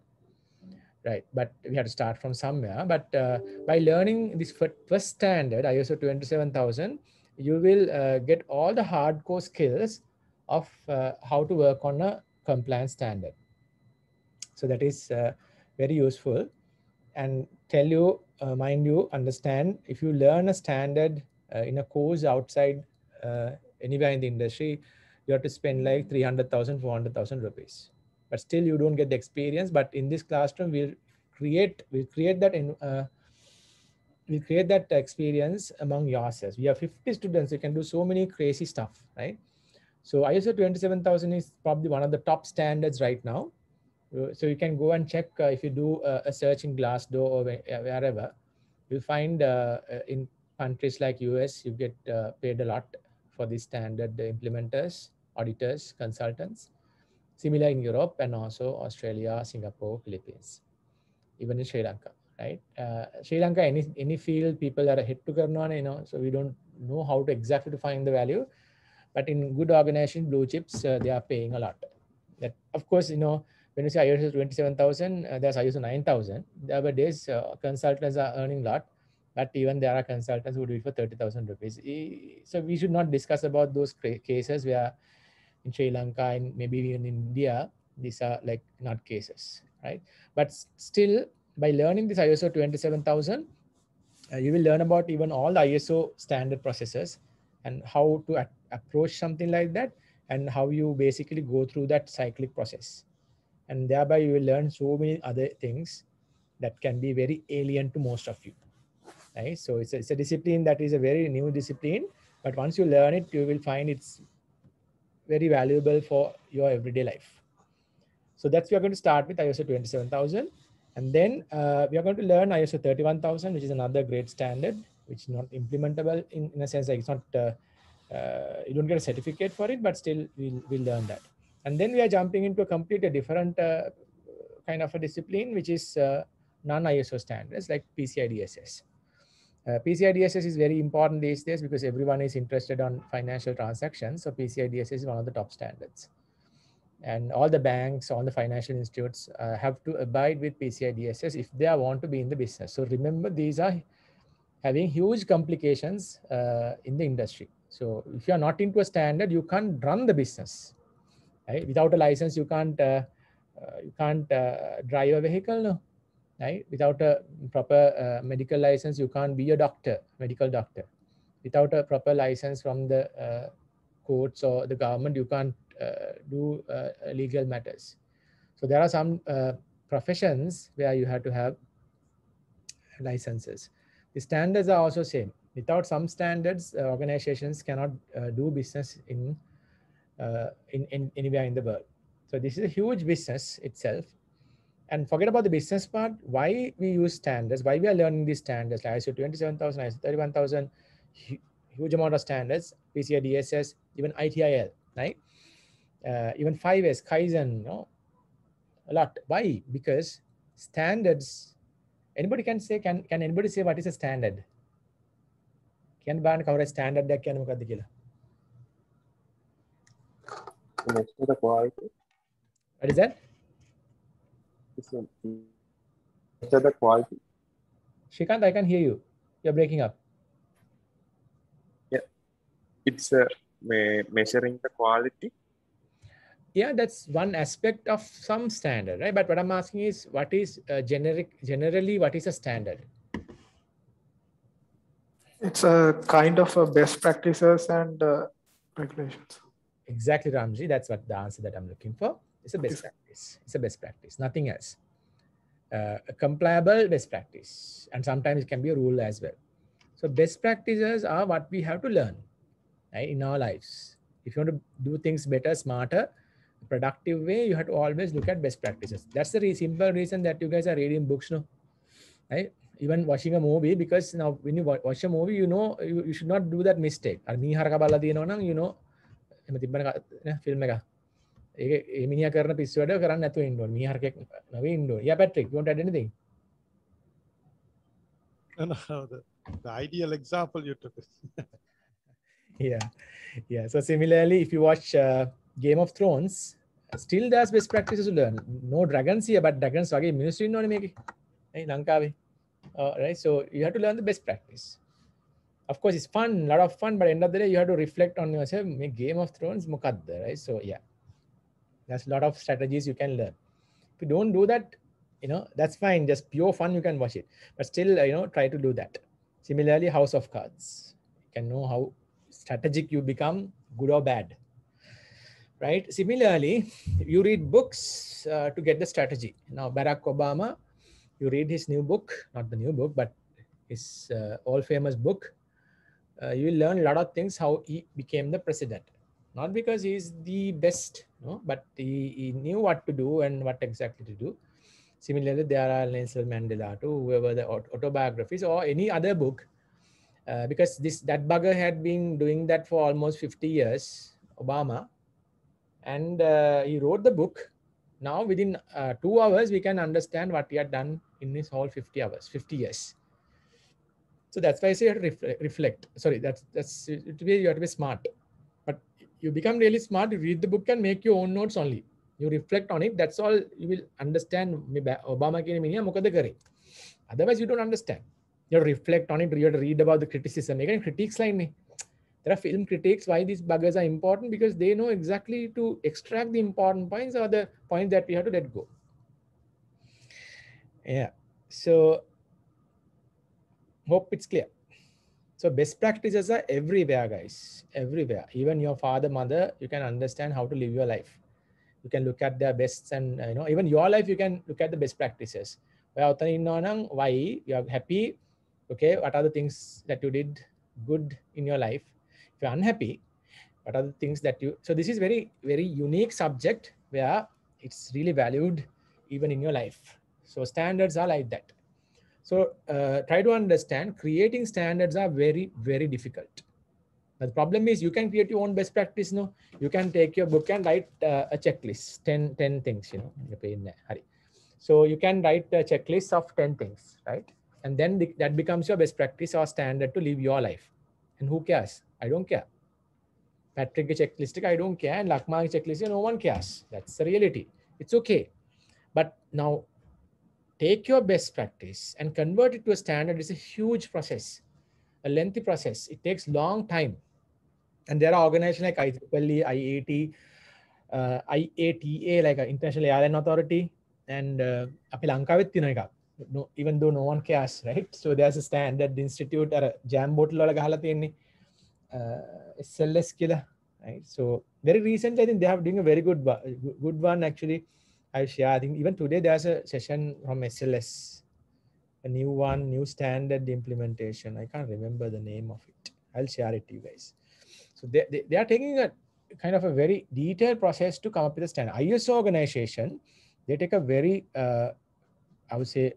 right? But we had to start from somewhere. But uh, by learning this first standard, ISO 27000, you will uh, get all the hardcore skills of uh, how to work on a compliance standard. So that is uh, very useful and tell you, uh, mind you, understand if you learn a standard uh, in a course outside anywhere in the industry, you have to spend like 300,000, 400,000 rupees but still you don't get the experience. But in this classroom, we'll create we'll create that in uh, we'll create that experience among yourselves. We have 50 students. You can do so many crazy stuff, right? So ISO 27000 is probably one of the top standards right now. Uh, so you can go and check uh, if you do a, a search in Glassdoor or wherever, you'll find uh, uh, in countries like US, you get uh, paid a lot for this standard implementers, auditors, consultants Similar in Europe and also Australia, Singapore, Philippines, even in Sri Lanka, right? Uh, Sri Lanka, any any field people are hit to karna, you know, so we don't know how to exactly define the value. But in good organization, blue chips, uh, they are paying a lot. That of course, you know, when you say ISO 27,000, uh, there's ISO 9,000. Nowadays, uh, consultants are earning a lot, but even there are consultants who do it for 30,000 rupees. So we should not discuss about those cases where in Sri Lanka and maybe even in India, these are like not cases, right? But still, by learning this ISO 27000, uh, you will learn about even all the ISO standard processes and how to approach something like that and how you basically go through that cyclic process. And thereby you will learn so many other things that can be very alien to most of you. Right? So it's a, it's a discipline that is a very new discipline, but once you learn it, you will find it's very valuable for your everyday life. So that's we are going to start with ISO 27000. And then uh, we are going to learn ISO 31000, which is another great standard, which is not implementable in, in a sense like it's not, uh, uh, you don't get a certificate for it, but still we'll, we'll learn that. And then we are jumping into a completely different uh, kind of a discipline, which is uh, non-ISO standards like PCI DSS. Uh, PCI DSS is very important these days because everyone is interested on financial transactions. So PCI DSS is one of the top standards. And all the banks, all the financial institutes uh, have to abide with PCI DSS if they want to be in the business. So remember, these are having huge complications uh, in the industry. So if you are not into a standard, you can't run the business. Right? Without a license, you can't uh, uh, you can't uh, drive a vehicle. No? right? Without a proper uh, medical license, you can't be a doctor, medical doctor. Without a proper license from the courts or the government, you can't do uh, legal matters. So there are some uh, professions where you have to have licenses. The standards are also same. Without some standards, uh, organizations cannot do business in, in, in anywhere in the world. So this is a huge business itself and forget about the business part why we use standards why we are learning these standards like iso 27000 iso 31000 huge amount of standards pci dss even itil right uh, even 5S, Kaizen, you know, a lot. Why? Because standards, anybody can say, can, can anybody say what is a standard? Can ban cover a standard that can What is that? The quality. Shrikant, I can hear you. You're breaking up. Yeah. It's uh, measuring the quality yeah, that's one aspect of some standard, right? But what I'm asking is, what is uh, generic? Generally, what is a standard? It's a kind of a best practices and uh, regulations. Exactly, Ramji. That's what the answer that I'm looking for. It's a best practice. It's a best practice, nothing else. Uh, a compliable best practice. And sometimes it can be a rule as well. So best practices are what we have to learn right, in our lives. If you want to do things better, smarter, productive way, you have to always look at best practices. That's the re simple reason that you guys are reading books, no? Right? Even watching a movie, because now when you watch a movie, you know you, you should not do that mistake. You know, film ඒක ඒ මිනිහා කරන පිස්සු වැඩ කරන්න නැතුව ඉන්න ඕනේ. මීහරකෙක් නවෙ ඉන්න ඕනේ. Yeah, Patrick, you want to add anything? No, no, the, the ideal example you took. [LAUGHS] yeah, yeah. So similarly, if you watch uh, Game of Thrones, still there's best practices to learn. No dragons here, but dragons වගේ මිනිස්සු ඉන්නවනේ මේකේ. ඒ ලංකාවේ. Uh, right, so you have to learn the best practice. Of course, it's fun, a lot of fun, but end of the day, you have to reflect on yourself. Make Game of Thrones මොකක්ද, right? So yeah. There's a lot of strategies you can learn. If you don't do that, you know, that's fine. Just pure fun, you can watch it. But still, you know, try to do that. Similarly, House of Cards. You can know how strategic you become, good or bad. Right? Similarly, you read books uh, to get the strategy. Now, Barack Obama, you read his new book, not the new book, but his uh, all famous book. Uh, you will learn a lot of things how he became the president not because he's the best no but he, he knew what to do and what exactly to do similarly there are nelson mandela to whoever the autobiographies or any other book uh, because this that bugger had been doing that for almost 50 years obama and uh, he wrote the book. Now within uh, two hours we can understand what he had done in his whole 50 hours 50 years. So that's why i say reflect, reflect. sorry that's that's be, you have to be smart. But you become really smart you read the book and make your own notes only. You reflect on it that's all you will understand. Obama otherwise you don't understand. You have to reflect on it you have to read about the criticism. Again critiques line there are film critics why these buggers are important because they know exactly to extract the important points or the points that we have to let go yeah so hope it's clear so best practices are everywhere, guys, everywhere. Even your father, mother, you can understand how to live your life. You can look at their bests and, uh, you know, even your life, you can look at the best practices. Why you are happy, okay, what are the things that you did good in your life? You're unhappy, what are the things that you, so this is very, very unique subject where it's really valued even in your life. So standards are like that. So uh, try to understand creating standards are very, very difficult. But the problem is you can create your own best practice. No, you can take your book and write uh, a checklist, 10, 10 things, you know, so you can write a checklist of 10 things, right? And then the, that becomes your best practice or standard to live your life. And who cares? I don't care. Patrick checklist, I don't care. And Lakmal's checklist, no one cares. That's the reality. It's okay. But now take your best practice and convert it to a standard It's a huge process, a lengthy process. It takes long time. And there are organizations like IEEE, IAT, uh, IATA, like uh, International Airline Authority, and uh, අපි ලංකාවෙත් තින even though no one cares right so there's a standard institute or jam bottle වල ගහලා තියෙන්නේ uh, SLS killer, right? So very recently, I think they have doing a very good good one actually. I share. I think even today there's a session from SLS, a new one, new standard implementation. I can't remember the name of it. I'll share it to you guys. So they, they, they are taking a kind of a very detailed process to come up with a standard. ISO organization, they take a very, uh, I would say,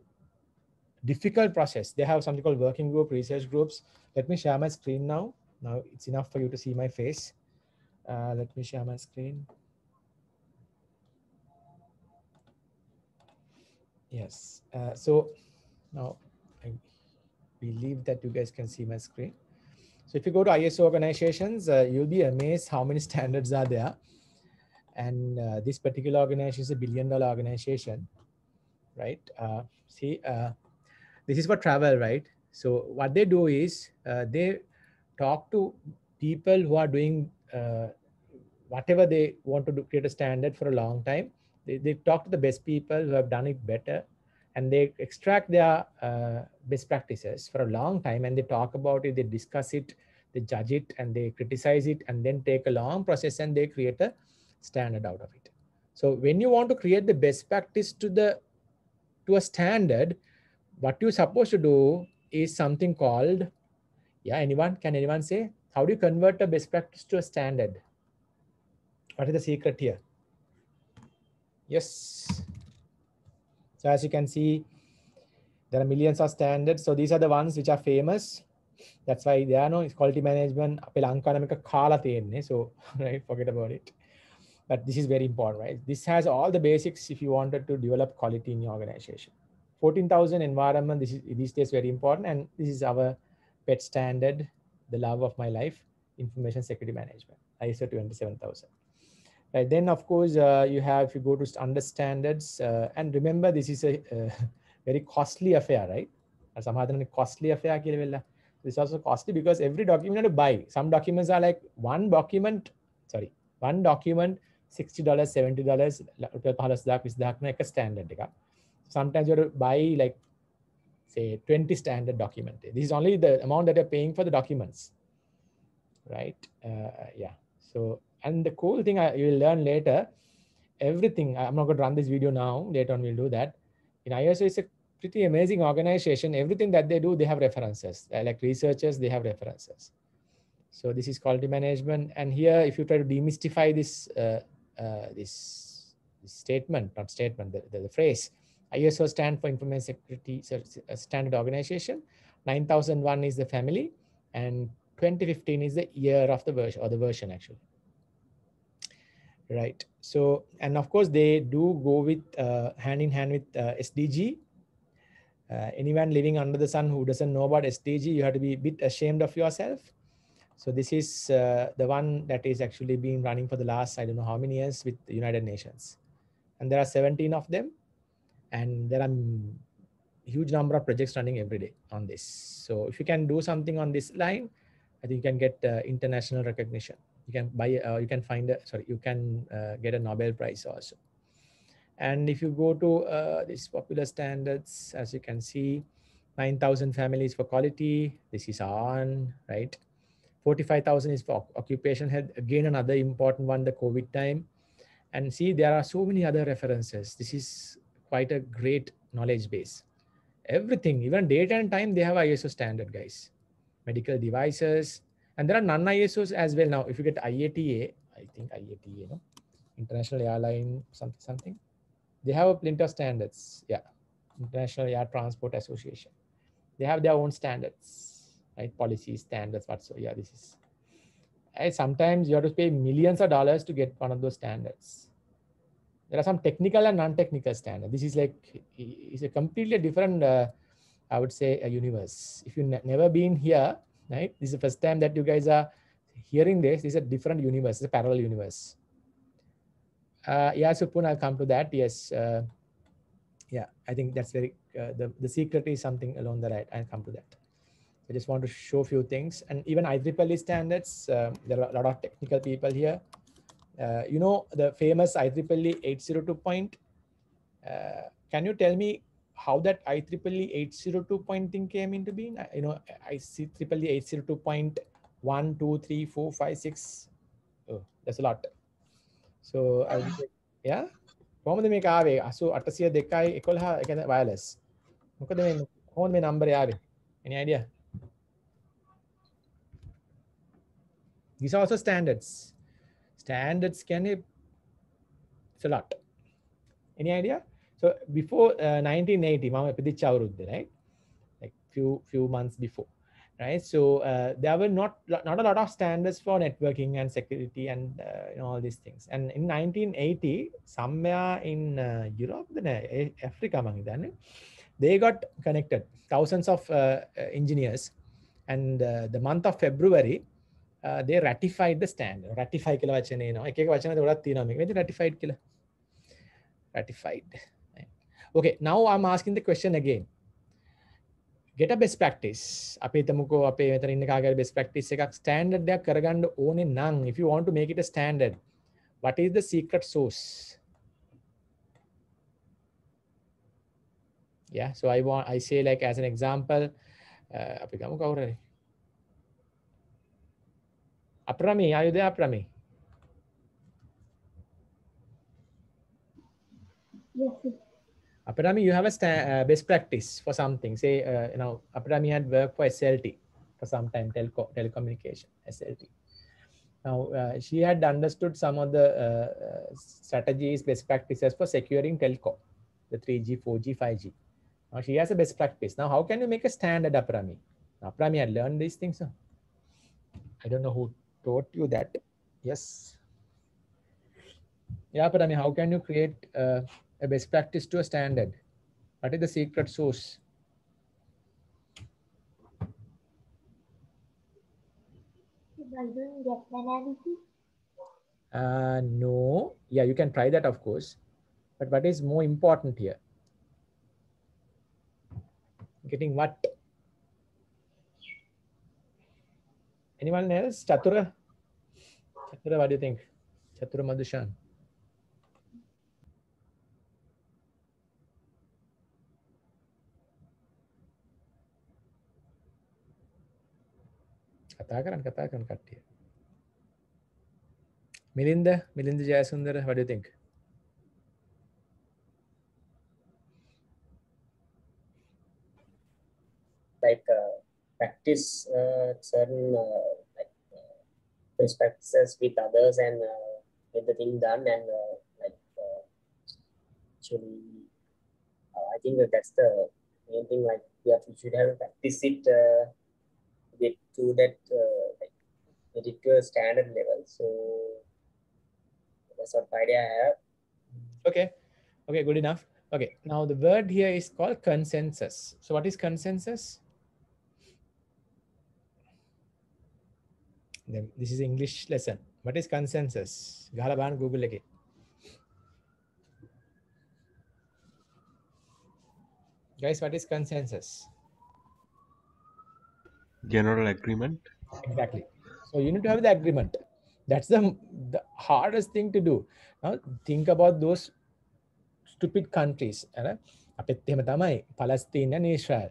difficult process. They have something called working group, research groups. Let me share my screen now. Now it's enough for you to see my face. Uh, let me share my screen. Yes, uh, so now I believe that you guys can see my screen. So if you go to ISO organizations, uh, you'll be amazed how many [LAUGHS] standards are there. And uh, this particular organization is a billion dollar organization, right? Uh, see, uh, this is for travel, right? So what they do is uh, they talk to people who are doing uh, whatever they want to do, create a standard for a long time. They, they talk to the best people who have done it better and they extract their uh, best practices for a long time and they talk about it, they discuss it, they judge it and they criticize it and then take a long process and they create a standard out of it. So when you want to create the best practice to the to a standard, what you're supposed to do is something called, yeah, anyone, can anyone say, how do you convert a best practice to a standard? What is the secret here? Yes. So as you can see, there are millions of standards. So these are the ones which are famous. That's why there are no quality management. So [LAUGHS] right, forget about it. But this is very important, right? This has all the basics if you wanted to develop quality in your organization. 14,000 environment, this is these days very important. And this is our pet standard, the love of my life, information security management, ISO 27000. Right, then of course uh, you have, if you go to under standards, uh, and remember this is a uh, very costly affair, right? Some costly affair. This is also costly because every document you have to buy. Some documents are like one document, sorry, one document, $60, $70, like a standard. Sometimes you have to buy like say 20 standard document. This is only the amount that you're paying for the documents, right? Uh, yeah. So, and the cool thing I, you will learn later, everything, I'm not going to run this video now, later on we'll do that. In ISO, it's a pretty amazing organization. Everything that they do, they have references. Uh, like researchers, they have references. So this is quality management. And here, if you try to demystify this, uh, uh, this, this, statement, not statement, the, the, the phrase, ISO stand for Information Security Standard Organization. 9001 is the family and 2015 is the year of the version or the version actually. Right. So, and of course they do go with uh, hand in hand with uh, SDG. Uh, anyone living under the sun who doesn't know about SDG, you have to be a bit ashamed of yourself. So this is uh, the one that is actually being running for the last, I don't know how many years with the United Nations. And there are 17 of them and there are huge number of projects running every day on this. So if you can do something on this line, I think you can get uh, international recognition. You can buy, uh, you can find, a, sorry, you can uh, get a Nobel Prize also. And if you go to uh, popular standards, as you can see, 9,000 families for quality. This is on, right? 45,000 is for occupation health. Again, another important one, the COVID time. And see, there are so many other references. This is quite a great knowledge base. Everything, even date and time, they have ISO standard, guys. Medical devices, and there are non-ISOs as well. Now, if you get IATA, I think IATA? International Airline, something, something. They have a plenty of standards. Yeah, International Air Transport Association. They have their own standards, right? Policies, standards, what so. Yeah, this is. And sometimes you have to pay millions of dollars to get one of those standards there are some technical and non-technical standards. This is like it's a completely different, uh, I would say, a universe. If you've never been here, right? This is the first time that you guys are hearing this. This is a different universe. It's a parallel universe. Uh, yeah, Supun, I'll come to that. Yes. Uh, yeah, I think that's very, uh, the, the secret is something along the right. I'll come to that. I just want to show a few things. And even IEEE standards, uh, there are a lot of technical people here. Uh, you know the famous IEEE 802 point. Uh, can you tell me how that IEEE 802 point thing came into being. You know, IEEE 802 point one, two, three, four, five, six. Oh, that's a lot. So I yeah. කොහොමද මේක ආවේ 80 802යි 11 ඒ කියන්නේ wireless. මොකද මේ කොහොමද මේ number ආවේ? Any idea? These are also standards. Standards can it's a lot. Any idea? So before uh, 1980, mama ඉපදිච්ච අවුරුද්ද, right? Like few few months before, right? So uh, there were not not a lot of standards for networking and security and uh, you know all these things. And in 1980, somewhere in uh, Europe, then Africa, මං හිතන්නේ, they got connected. Thousands of uh, uh, engineers, and uh, the month of February, uh, they ratified the standard. Ratify කියලා වචනේ එනවා. එක එක වචන ගොඩක් තියෙනවා මේක. මේ ratified කියලා. Ratified. Okay, now I'm asking the question again. Get a best practice. අපි හිතමුකෝ අපේ මෙතන ඉන්න කාගේ best practice එකක් standard එකක් කරගන්න ඕනේ නම් if you want to make it a standard, what is the secret sauce? Yeah, so I want I say like as an example, uh, අපි ගමු කවුරු හරි. Aprami, are you there, Aprami? Yes. Aprami, you have a uh, best practice for something. Say, uh, you know, Aprami had worked for SLT for some time, telco, telecommunication, SLT. Now, uh, she had understood some of the uh, uh, strategies, best practices for securing telco, the 3G, 4G, 5G. Now, she has a best practice. Now, how can you make a standard, Aprami? Aprami had learned these things. Huh? I don't know who taught you that. Yes. Yeah, but I mean, how can you create uh, a best practice to a standard? What is the secret source? Analysis, Uh, no. Yeah, you can try that, of course. But what is more important here? Getting what? Anyone else? Chatura? Chatura, what do you think? Chatura Madhushan. Katakaran, Katakaran, Katya. Milinda, Milinda Jayasundara, what do you think? Like uh, practice uh, certain uh, like uh, best practices with others and uh, get the thing done and uh, like uh, actually uh, I think that that's the main thing like have, we should have practice it uh, to that uh, like get it to a standard level. So that's what idea I have. Okay. Okay good enough. Okay now the word here is called consensus. So what is consensus then this is english lesson what is consensus ගහලා බලන්න google එකේ guys what is consensus general agreement exactly so you need to have the agreement that's the the hardest thing to do now think about those stupid countries අර අපෙත් එහෙම තමයි palestine and israel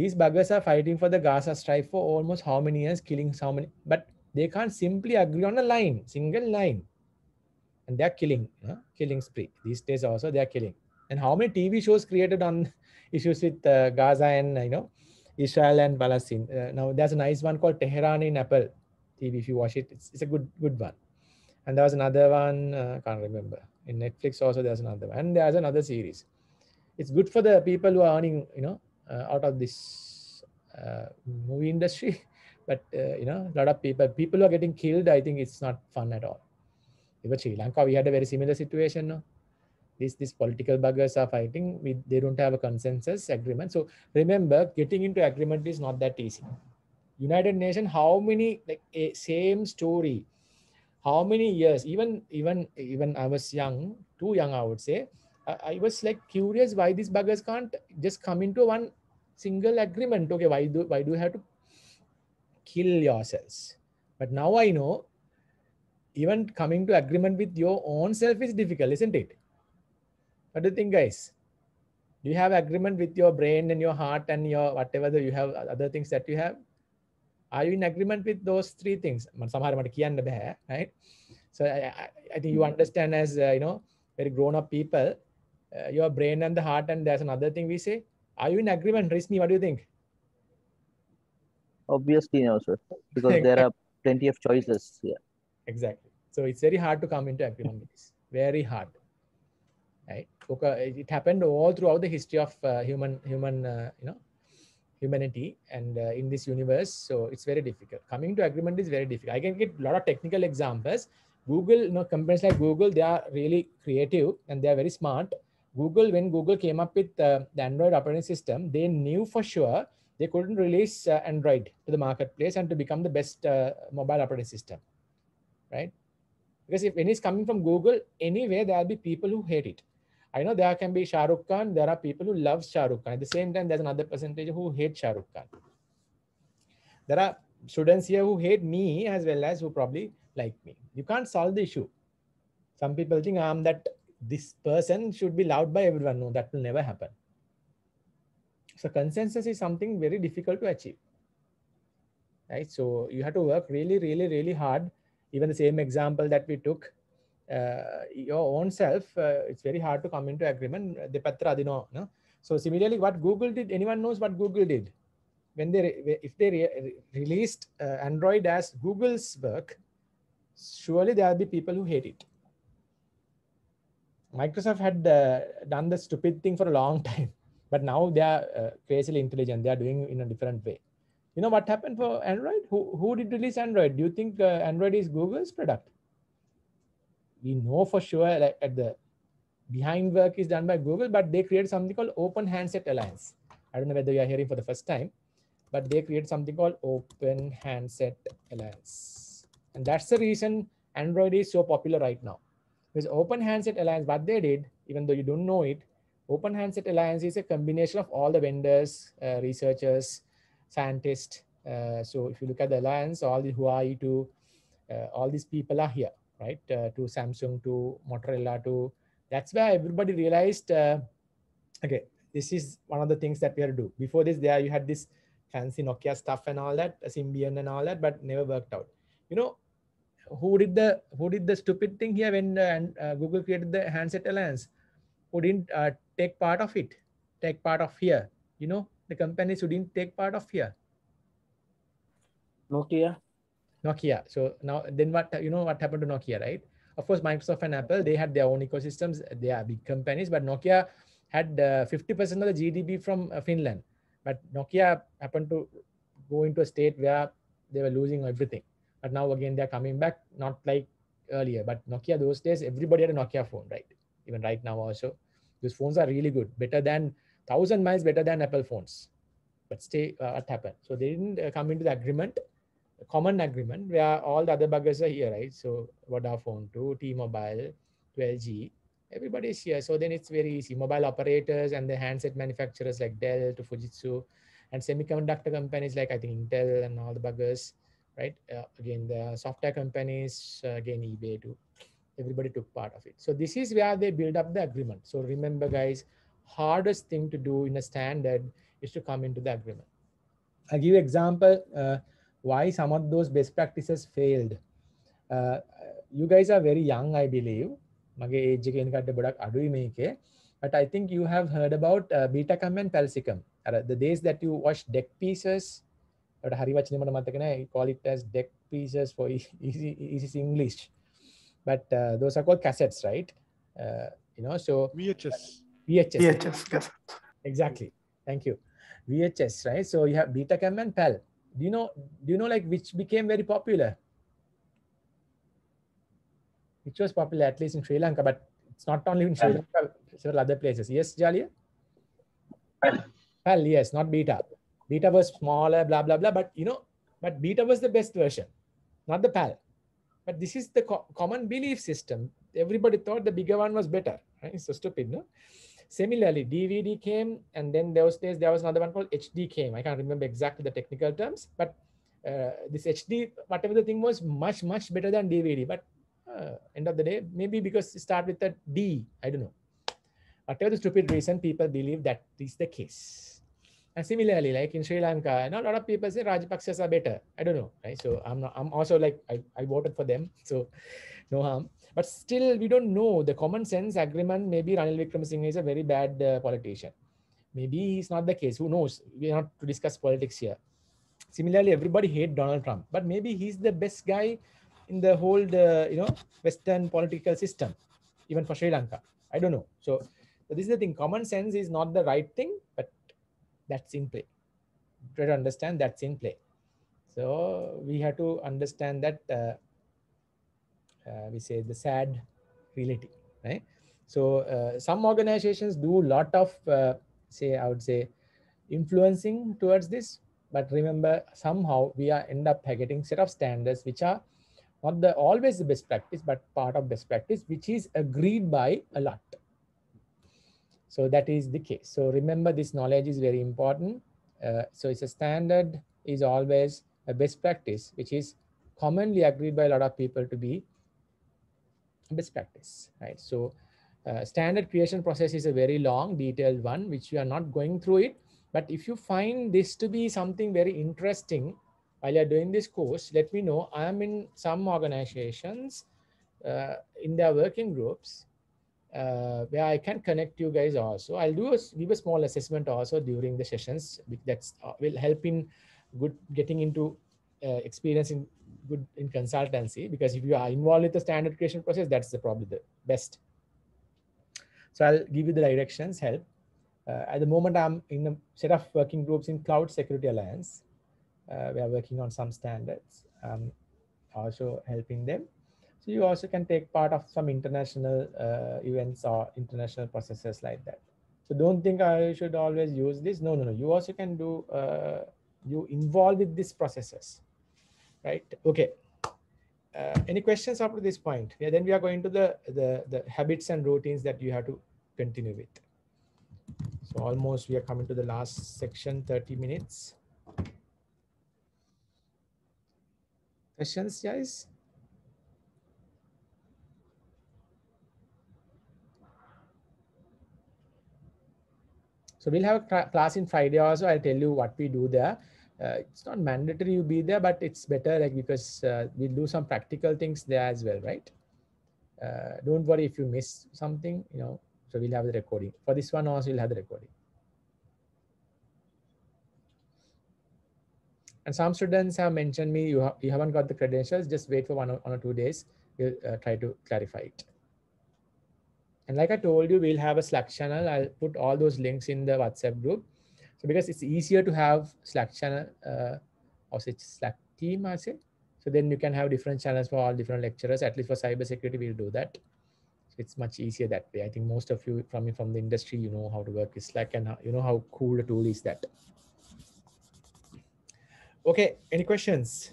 these buggers are fighting for the gaza strike for almost how many years killing so many but they can't simply agree on a line single line and they're killing killing spree these days also they're killing and how many tv shows created on [LAUGHS] issues with uh, gaza and you know Israel and Palestine. Uh, now there's a nice one called Tehran in Apple TV. If you watch it, it's, it's a good good one. And there was another one, uh, can't remember. In Netflix also there's another one. And there's another series. It's good for the people who are earning, you know, uh, out of this uh, movie industry. [LAUGHS] But uh, you know, a lot of people, people who are getting killed. I think it's not fun at all. Even Sri Lanka, we had a very similar situation. No? these these political buggers are fighting with they don't have a consensus agreement so remember getting into agreement is not that easy united Nations, how many like a same story how many years even even even i was young too young i would say I, I was like curious why these buggers can't just come into one single agreement okay why do why do you have to kill yourselves. But now I know even coming to agreement with your own self is difficult, isn't it? What do you think, guys? Do you have agreement with your brain and your heart and your whatever you have other things that you have? Are you in agreement with those three things? Right? So I, I, I think you hmm. understand as uh, you know very grown-up people, uh, your brain and the heart, and there's another thing we say. Are you in agreement, Rishni? What do you think? Obviously, no, sir, because there are plenty of choices here. Exactly. So it's very hard to come into agreement. Very hard. Right? Okay. It happened all throughout the history of uh, human human uh, you know humanity and uh, in this universe. So it's very difficult. Coming to agreement is very difficult. I can get a lot of technical examples. Google, you know, companies like Google, they are really creative and they are very smart. Google, when Google came up with uh, the Android operating system, they knew for sure they couldn't release uh, Android to the marketplace and to become the best uh, mobile operating system, right? Because if when is coming from Google, anyway, there'll be people who hate it. I know there can be Shah Rukh Khan. There are people who love Shah Rukh Khan. At the same time, there's another percentage who hate Shah Rukh Khan. There are students here who hate me as well as who probably like me. You can't solve the issue. Some people think um, that this person should be loved by everyone. No, that will never happen. So consensus is something very difficult to achieve. Right. So you have to work really, really, really hard. Even the same example that we took, uh, your own self, uh, it's very hard to come into agreement. No? So similarly, what Google did, anyone knows what Google did? When they, if they re released uh, Android as Google's work, surely there will be people who hate it. Microsoft had uh, done the stupid thing for a long [LAUGHS] time, but now they are uh, crazily intelligent. They are doing in a different way. You know what happened for Android? Who, who did release Android? Do you think uh, Android is Google's product? We know for sure like at the behind work is done by Google, but they created something called Open Handset Alliance. I don't know whether you are hearing for the first time, but they created something called Open Handset Alliance. And that's the reason Android is so popular right now. Because Open Handset Alliance, what they did, even though you don't know it, Open Handset Alliance is a combination of all the vendors, uh, researchers, scientists. Uh, so if you look at the alliance, all the Huawei to uh, all these people are here, right? Uh, to Samsung, to Motorola, to that's where everybody realized, uh, okay, this is one of the things that we have to do. Before this, there you had this fancy Nokia stuff and all that, Symbian and all that, but never worked out. You know, who did the who did the stupid thing here when uh, Google created the handset alliance? Who didn't uh, take part of it? Take part of here? You know, the companies who didn't take part of here. Nokia. Nokia. So now then what you know what happened to Nokia, right? Of course, Microsoft and Apple they had their own ecosystems. They are big companies, but Nokia had 50% uh, of the GDP from uh, Finland. But Nokia happened to go into a state where they were losing everything. But now again they're coming back, not like earlier. But Nokia those days, everybody had a Nokia phone, right? Even right now also, those phones are really good, better than thousand miles better than Apple phones. But stay, uh, what happened? So they didn't uh, come into the agreement, common agreement where all the other buggers are here, right? So Vodafone to T-Mobile to LG, everybody is here. So then it's very easy. Mobile operators and the handset manufacturers like Dell to Fujitsu and semiconductor companies like I think Intel and all the buggers, right? Uh, again, the software companies, uh, again, eBay too Everybody took part of it. So this is where they build up the agreement. So remember guys, hardest thing to do in a standard is to come into the agreement. I'll give you example uh, why some of those best practices failed. Uh, you guys are very young, I believe. මගේ age එක එනකට ගොඩක් අඩුයි මේකේ but I think you have heard about uh, Betacam and Palsicum. the days that you watch deck pieces, but hari වචනේ මට මතක නැහැ. call it as deck pieces for easy [LAUGHS] easy English. But uh, those are called cassettes, right? Uh, you know, so VHS. VHS. VHS cassette. Exactly. Thank you. VHS, right? So you have Betacam and PAL. Do you know? Do you know like which became very popular? Which was popular at least in Sri Lanka, but it's not only in Sri Lanka, several other places. Yes, Jalia? PAL. PAL, yes, not Beta. Beta was smaller, blah, blah, blah. But, you know, but Beta was the best version, not the PAL. But this is the co common belief system. Everybody thought the bigger one was better. Right? So stupid, no? Similarly, DVD came, and then those days there was another one called HD came. I can't remember exactly the technical terms, but uh, this HD, whatever the thing was, much, much better than DVD. But uh, end of the day, maybe because it start with a D, I don't know. whatever the stupid reason, people believe that is the case. And similarly, like in Sri Lanka, not a lot of people say Rajapaksas are better. I don't know, right? So I'm not, I'm also like, I, I voted for them, so [LAUGHS] no harm. But still, we don't know the common sense agreement. Maybe Ranil Wickremesinghe is a very bad uh, politician. Maybe he's not the case. Who knows? We're not to discuss politics here. Similarly, everybody hate Donald Trump, but maybe he's the best guy in the whole, uh, you know, Western political system, even for Sri Lanka. I don't know. So, so this is the thing. Common sense is not the right thing, but that's in play. Try to understand that's in play. So we have to understand that uh, uh, we say the sad reality, right? So uh, some organizations do a lot of uh, say I would say influencing towards this, but remember somehow we are end up getting set of standards which are not the always the best practice, but part of best practice, which is agreed by a lot. So that is the case. So remember this knowledge is very important. Uh, so it's a standard is always a best practice, which is commonly agreed by a lot of people to be best practice, right? So uh, standard creation process is a very long detailed one, which we are not going through it. But if you find this to be something very interesting while you're doing this course, let me know. I am in some organizations uh, in their working groups uh, where I can connect you guys also. I'll do a, give a small assessment also during the sessions that's uh, will help in good getting into uh, experience in good in consultancy because if you are involved with the standard creation process, that's the probably the best. So I'll give you the directions, help. Uh, at the moment, I'm in a set of working groups in Cloud Security Alliance. Uh, we are working on some standards, um, also helping them. So you also can take part of some international uh, events or international processes like that. So don't think I should always use this. No, no, no. You also can do, uh, you involve with these processes, right? Okay. Uh, any questions up to this point? Yeah, then we are going to the, the, the habits and routines that you have to continue with. So almost we are coming to the last section, 30 minutes. Questions, guys? So we'll have a class in Friday also. I'll tell you what we do there. Uh, it's not mandatory you be there, but it's better like because uh, we'll do some practical things there as well, right? Uh, don't worry if you miss something, you know, so we'll have the recording. For this one also, we'll have the recording. And some students have mentioned me, you, ha you haven't got the credentials, just wait for one or, one or two days. We'll uh, try to clarify it. And like I told you, we'll have a Slack channel. I'll put all those links in the WhatsApp group. So because it's easier to have Slack channel uh, or say Slack team, I say. So then you can have different channels for all different lecturers. At least for cybersecurity, we'll do that. So it's much easier that way. I think most of you from from the industry, you know how to work with Slack and how, you know how cool the tool is that. Okay, any questions?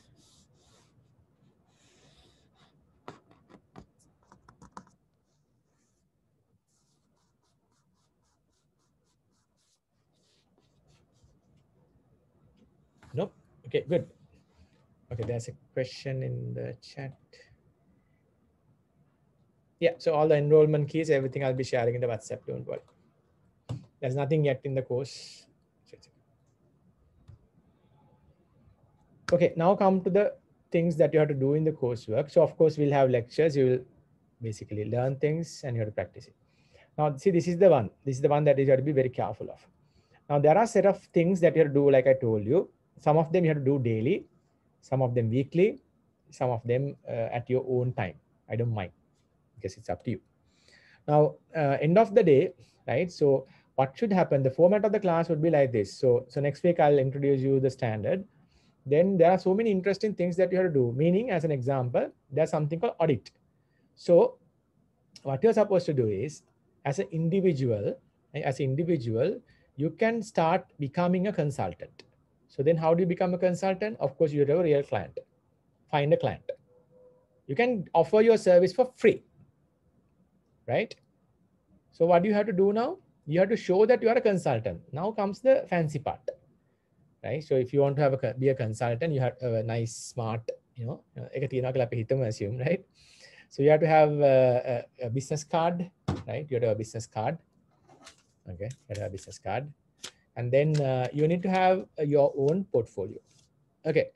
Okay, good. Okay, there's a question in the chat. Yeah, so all the enrollment keys, everything I'll be sharing in the WhatsApp, don't worry. There's nothing yet in the course. Okay, now come to the things that you have to do in the coursework. So of course, we'll have lectures. You will basically learn things and you have to practice it. Now, see, this is the one. This is the one that you have to be very careful of. Now, there are set of things that you have to do, like I told you. Some of them you have to do daily, some of them weekly, some of them uh, at your own time. I don't mind because it's up to you. Now, uh, end of the day, right? So what should happen? The format of the class would be like this. So, so next week I'll introduce you the standard. Then there are so many interesting things that you have to do. Meaning, as an example, there's something called audit. So what you're supposed to do is, as an individual, as an individual, you can start becoming a consultant. So then how do you become a consultant? Of course, you have a real client. Find a client. You can offer your service for free, right? So what do you have to do now? You have to show that you are a consultant. Now comes the fancy part, right? So if you want to have a, be a consultant, you have a nice, smart, you know, uh, I assume, right? So you have to have a, a, a business card, right? You have to have a business card. Okay, you have a business card. And then uh, you need to have uh, your own portfolio. Okay,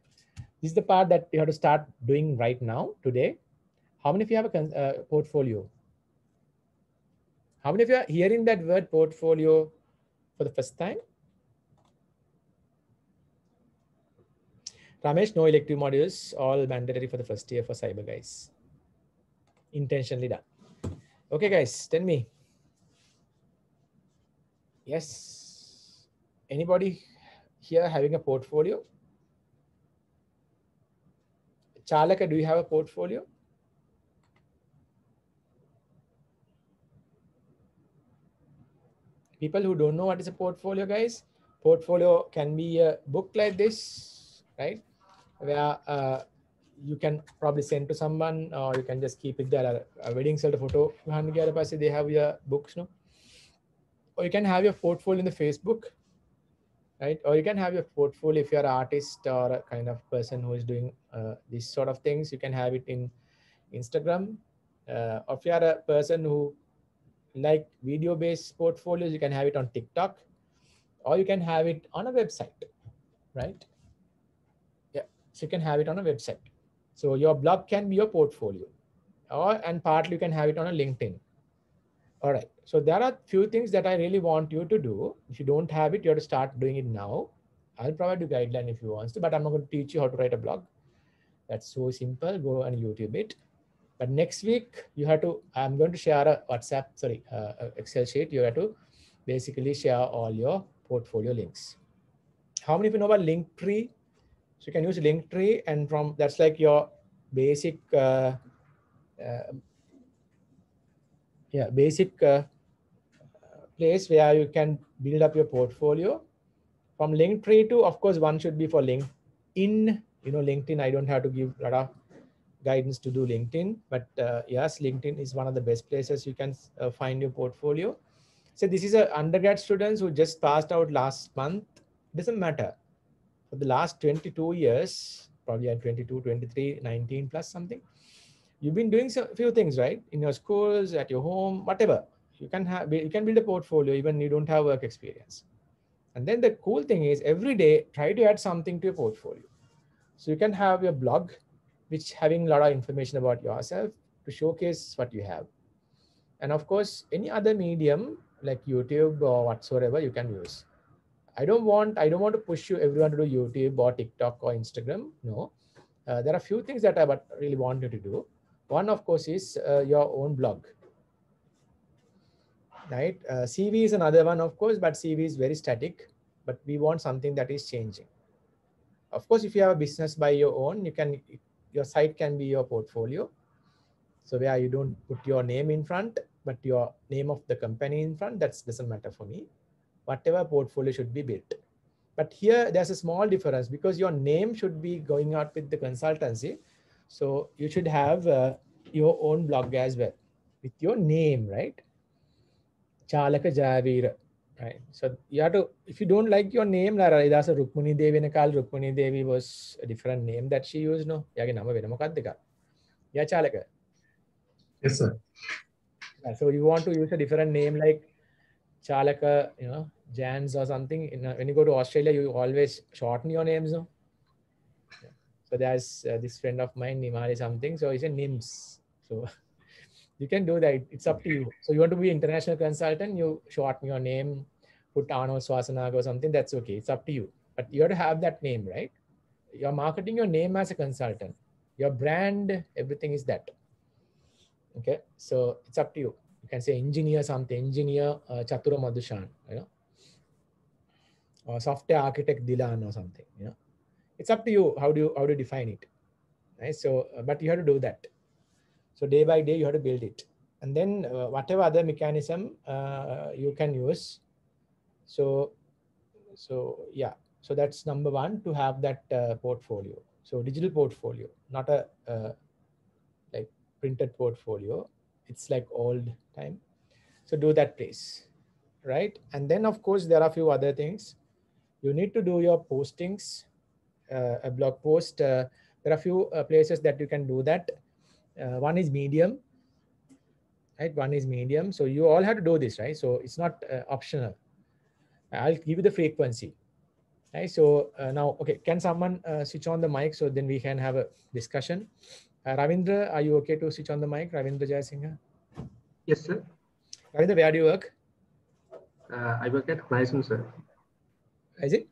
this is the part that you have to start doing right now, today. How many of you have a uh, portfolio? How many of you are hearing that word portfolio for the first time? Ramesh, no elective modules, all mandatory for the first year for cyber guys. Intentionally done. Okay, guys, tell me. Yes. Anybody here having a portfolio? Chalaka, do you have a portfolio? People who don't know what is a portfolio, guys, portfolio can be a book like this, right? Where uh, you can probably send to someone or you can just keep it there. A wedding sell photo, they have your books, no? Or you can have your portfolio in the Facebook, right? Or you can have your portfolio if you're an artist or a kind of person who is doing uh, these sort of things. You can have it in Instagram. Uh, or if you are a person who like video-based portfolios, you can have it on TikTok, or you can have it on a website, right? Yeah, so you can have it on a website. So your blog can be your portfolio, or and partly you can have it on a LinkedIn. All right. So there are few things that I really want you to do. If you don't have it, you have to start doing it now. I'll provide you guideline if you want to, but I'm not going to teach you how to write a blog. That's so simple. Go and YouTube it. But next week you have to. I'm going to share a WhatsApp, sorry, uh, Excel sheet. You have to basically share all your portfolio links. How many of you know about Linktree? So you can use Linktree, and from that's like your basic. Uh, uh, yeah, basic uh, place where you can build up your portfolio. From Linktree to, of course, one should be for LinkedIn. You know, LinkedIn, I don't have to give a lot of guidance to do LinkedIn, but uh, yes, LinkedIn is one of the best places you can uh, find your portfolio. So this is a undergrad students who just passed out last month. Doesn't matter. For the last 22 years, probably at 22, 23, 19 plus something, you've been doing a few things, right? In your schools, at your home, whatever. You can have you can build a portfolio even you don't have work experience. And then the cool thing is every day try to add something to your portfolio. So you can have your blog, which having a lot of information about yourself to showcase what you have. And of course, any other medium like YouTube or whatsoever you can use. I don't want I don't want to push you everyone to do YouTube or TikTok or Instagram. No, uh, there are a few things that I really want you to do. One, of course, is uh, your own blog. Right, uh, CV is another one, of course, but CV is very static. But we want something that is changing. Of course, if you have a business by your own, you can your site can be your portfolio. So where you don't put your name in front, but your name of the company in front, that doesn't matter for me. Whatever portfolio should be built. But here there's a small difference because your name should be going out with the consultancy. So you should have uh, your own blog as well with your name, right? Chalaka Javira, right? So you have to, if you don't like your name, Lara, that's a Rukmani Devi Nakal. Rukmani Devi was a different name that she used, no? Yagi nama vena mokadda Yeah, Chalaka. Yes, sir. So you want to use a different name like Chalaka, you know, Jans or something. In, when you go to Australia, you always shorten your names, no? So there's uh, this friend of mine, Nimari something. So he's a NIMS. So [LAUGHS] you can do that. It's up to you. So you want to be international consultant, you shorten your name, put Arno Swasanaga or something. That's okay. It's up to you. But you have to have that name, right? You're marketing your name as a consultant. Your brand, everything is that. Okay. So it's up to you. You can say engineer something, engineer uh, Chatura Madhushan, you know, or software architect Dilan or something, you know it's up to you how do you how to define it right? So uh, but you have to do that. So day by day you have to build it. And then uh, whatever other mechanism uh, you can use. So so yeah. So that's number one to have that uh, portfolio. So digital portfolio not a uh, like printed portfolio. It's like old time. So do that please right? And then of course there are a few other things. You need to do your postings a blog post. Uh, there are a few uh, places that you can do that. one is Medium. right? One is medium. So you all have to do this, right? So it's not uh, optional. I'll give you the frequency, right? So uh, now, okay, can someone uh, switch on the mic so then we can have a discussion? Uh, Ravindra, are you okay to switch on the mic? Ravindra Jayasinghe? Yes, sir. Ravindra, where do you work? Uh, I work at Horizon, sir. Is it?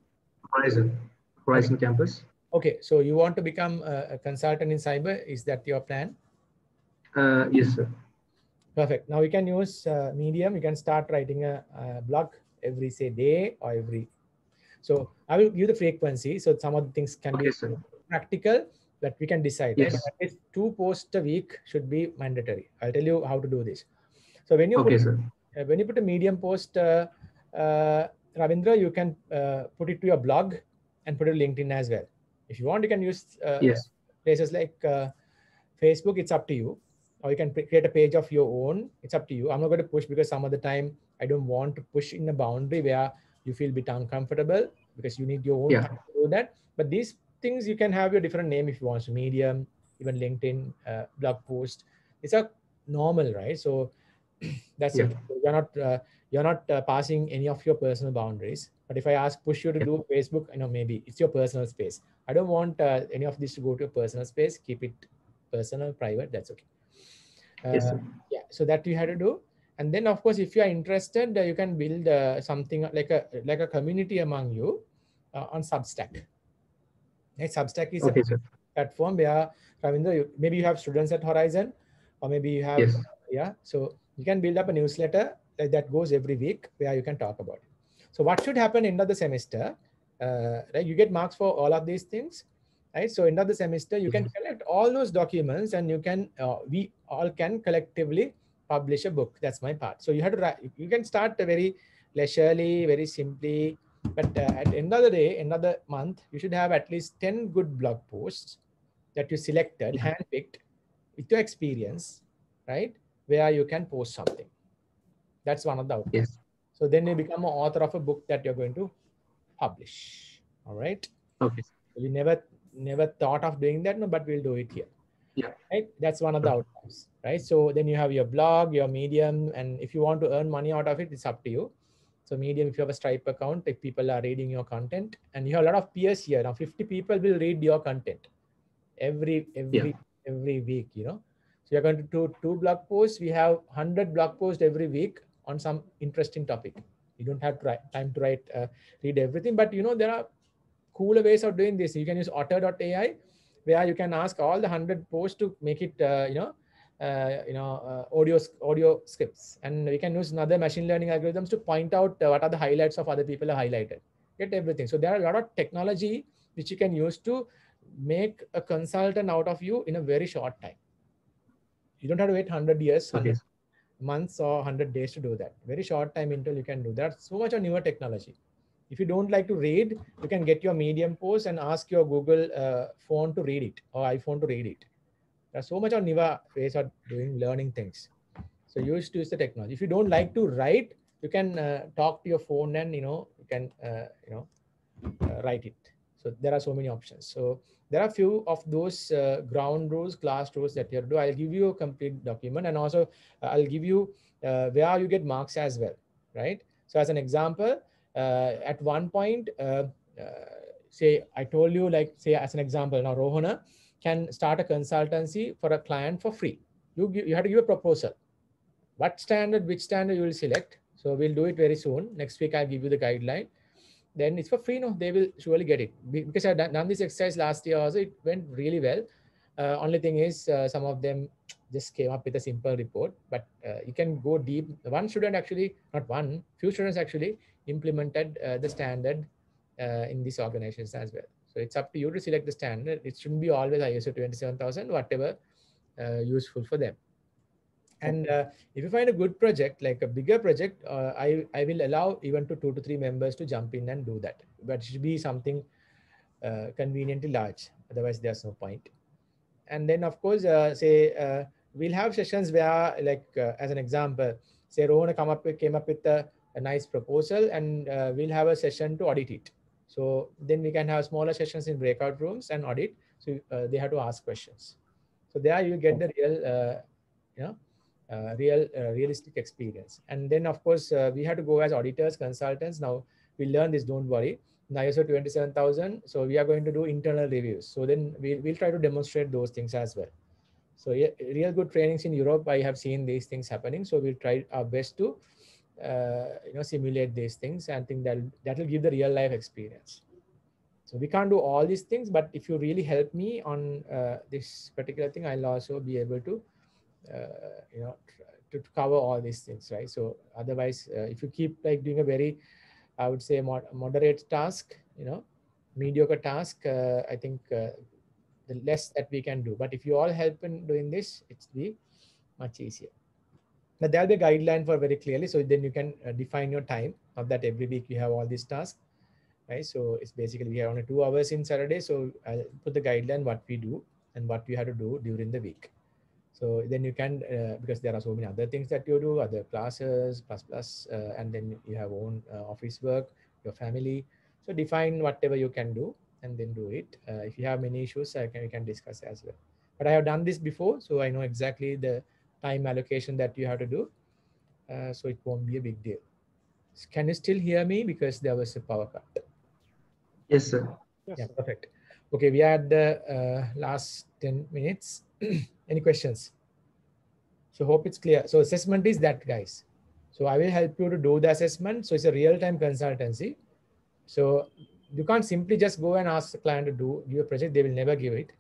Horizon, Horizon campus. Okay, so you want to become a, a consultant in cyber? Is that your plan? Uh, yes, sir. Perfect. Now we can use uh, Medium. You can start writing a, a blog every say day or every. So I will give the frequency. So some of the things can Okay, be sir. practical that we can decide. Yes. Right? At least two posts a week should be mandatory. I'll tell you how to do this. So when you Okay, put, sir. uh, when you put a Medium post, uh, uh, Ravindra, you can uh, put it to your blog and put it LinkedIn as well. If you want, you can use uh, Yes. places like uh, Facebook. It's up to you or you can create a page of your own. It's up to you. I'm not going to push because some of the time I don't want to push in a boundary where you feel a bit uncomfortable because you need your own Yeah. time to do that. But these things you can have your different name if you want. So Medium, even LinkedIn, uh, blog post. It's a normal, right? So [CLEARS THROAT] that's Yeah. it. You're not uh, you're not uh, passing any of your personal boundaries. But if I ask push you to do Facebook, you know maybe it's your personal space. I don't want uh, any of this to go to your personal space. Keep it personal, private. That's okay. Yes, Uh, sir. yeah so that you had to do and then of course if you are interested uh, you can build uh, something like a like a community among you uh, on substack right substack is Okay, a sir. platform where Ravindra, you, maybe you have students at horizon or maybe you have Yes. yeah so you can build up a newsletter that, goes every week where you can talk about it. So what should happen end of the semester uh, right you get marks for all of these things right? So end of the semester you can collect all those documents and you can uh, we all can collectively publish a book. That's my part. So you have to write you can start very leisurely very simply but uh, at the end of the day end of the month you should have at least 10 good blog posts that you selected handpicked with your experience right where you can post something that's one of the outcomes. Yes. so then you become an author of a book that you're going to publish. All right? Okay. we never never thought of doing that no but we'll do it here. Yeah. right? That's one of the outcomes right? So then you have your blog your medium and if you want to earn money out of it it's up to you. So medium if you have a stripe account if people are reading your content and you have a lot of peers here. Now 50 people will read your content every every every week you know? So you're going to do two blog posts. We have 100 blog posts every week on some interesting topic. You don't have to write, time to write uh, read everything but you know there are cooler ways of doing this. You can use otter.ai where you can ask all the 100 posts to make it uh, you know uh, you know uh, audio audio scripts. And we can use another machine learning algorithms to point out uh, what are the highlights of other people are highlighted. Get everything. So there are a lot of technology which you can use to make a consultant out of you in a very short time. You don't have to wait 100 years 100 Okay. Months or 100 days to do that. Very short time until you can do. That so much of newer technology. If you don't like to read you can get your medium post and ask your google uh, phone to read it or iphone to read it. There's so much of newer ways of doing learning things. So you used to use the technology. If you don't like to write you can uh, talk to your phone and you know you can uh, you know uh, write it. So there are so many options. So there are a few of those uh, ground rules class rules that you have to do. I'll give you a complete document and also uh, i'll give you uh, where you get marks as well right? So as an example uh, at one point uh, say i told you like say as an example now rohana can start a consultancy for a client for free. You you have to give a proposal. What standard which standard you will select? So we'll do it very soon. Next week i'll give you the guideline then it's for free no? They will surely get it. Because i've done, done this exercise last year also it went really well. Uh, only thing is uh, some of them just came up with a simple report but uh, you can go deep. One student actually not one few students actually implemented uh, the standard uh, in these organizations as well. So it's up to you to select the standard. It shouldn't be always iso 27000 whatever uh, useful for them and uh, if you find a good project like a bigger project uh, i i will allow even to two to three members to jump in and do that. But it should be something uh, conveniently large. Otherwise there's no point. and then of course uh, say uh, we'll have sessions where like uh, as an example say rohana come up with, came up with a, a nice proposal and uh, we'll have a session to audit it. So then we can have smaller sessions in breakout rooms and audit. So uh, they have to ask questions. So there you get the real uh, you know real uh, realistic experience. And then of course uh, we had to go as auditors, consultants. Now we learn this. Don't worry. Now ISO 27000. So we are going to do internal reviews. So then we'll, we'll try to demonstrate those things as well. So yeah, real good trainings in Europe. I have seen these things happening. So we'll try our best to uh, you know simulate these things and think that that will give the real life experience. So we can't do all these things, but if you really help me on uh, this particular thing, I'll also be able to uh, you know to, to, cover all these things, right? So otherwise, uh, if you keep like doing a very, I would say mod moderate task, you know, mediocre task, uh, I think the less that we can do. But if you all help in doing this, it's be much easier. But there'll be a guideline for very clearly. So then you can uh, define your time. Not that every week you have all these tasks, right? So it's basically we have only two hours in Saturday. So I'll put the guideline what we do and what we have to do during the week. So then you can, uh, because there are so many other things that you do, other classes, plus plus, uh, and then you have own uh, office work, your family. So define whatever you can do and then do it. Uh, if you have many issues, I can, we can discuss as well. But I have done this before, so I know exactly the time allocation that you have to do. Uh, so it won't be a big deal. Can you still hear me? Because there was a power cut. Yes, sir. Yes. Yeah, perfect. Okay, we had the uh, last 10 minutes. [CLEARS THROAT] Any questions? So hope it's clear. So assessment is that, guys. So I will help you to do the assessment. So it's a real-time consultancy. So you can't simply just go and ask the client to do your project. They will never give it.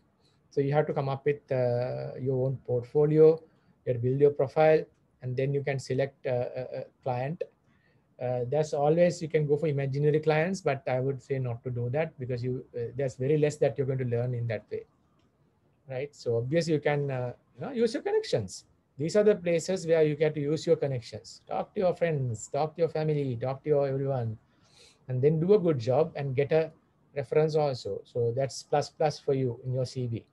So you have to come up with uh, your own portfolio, you build your profile, and then you can select a, a, a client. Uh, that's always you can go for imaginary clients, but I would say not to do that because you uh, there's very less that you're going to learn in that way, right? So obviously you can uh, you know, use your connections. These are the places where you get to use your connections. Talk to your friends, talk to your family, talk to your everyone and then do a good job and get a reference also. So that's plus plus for you in your CV.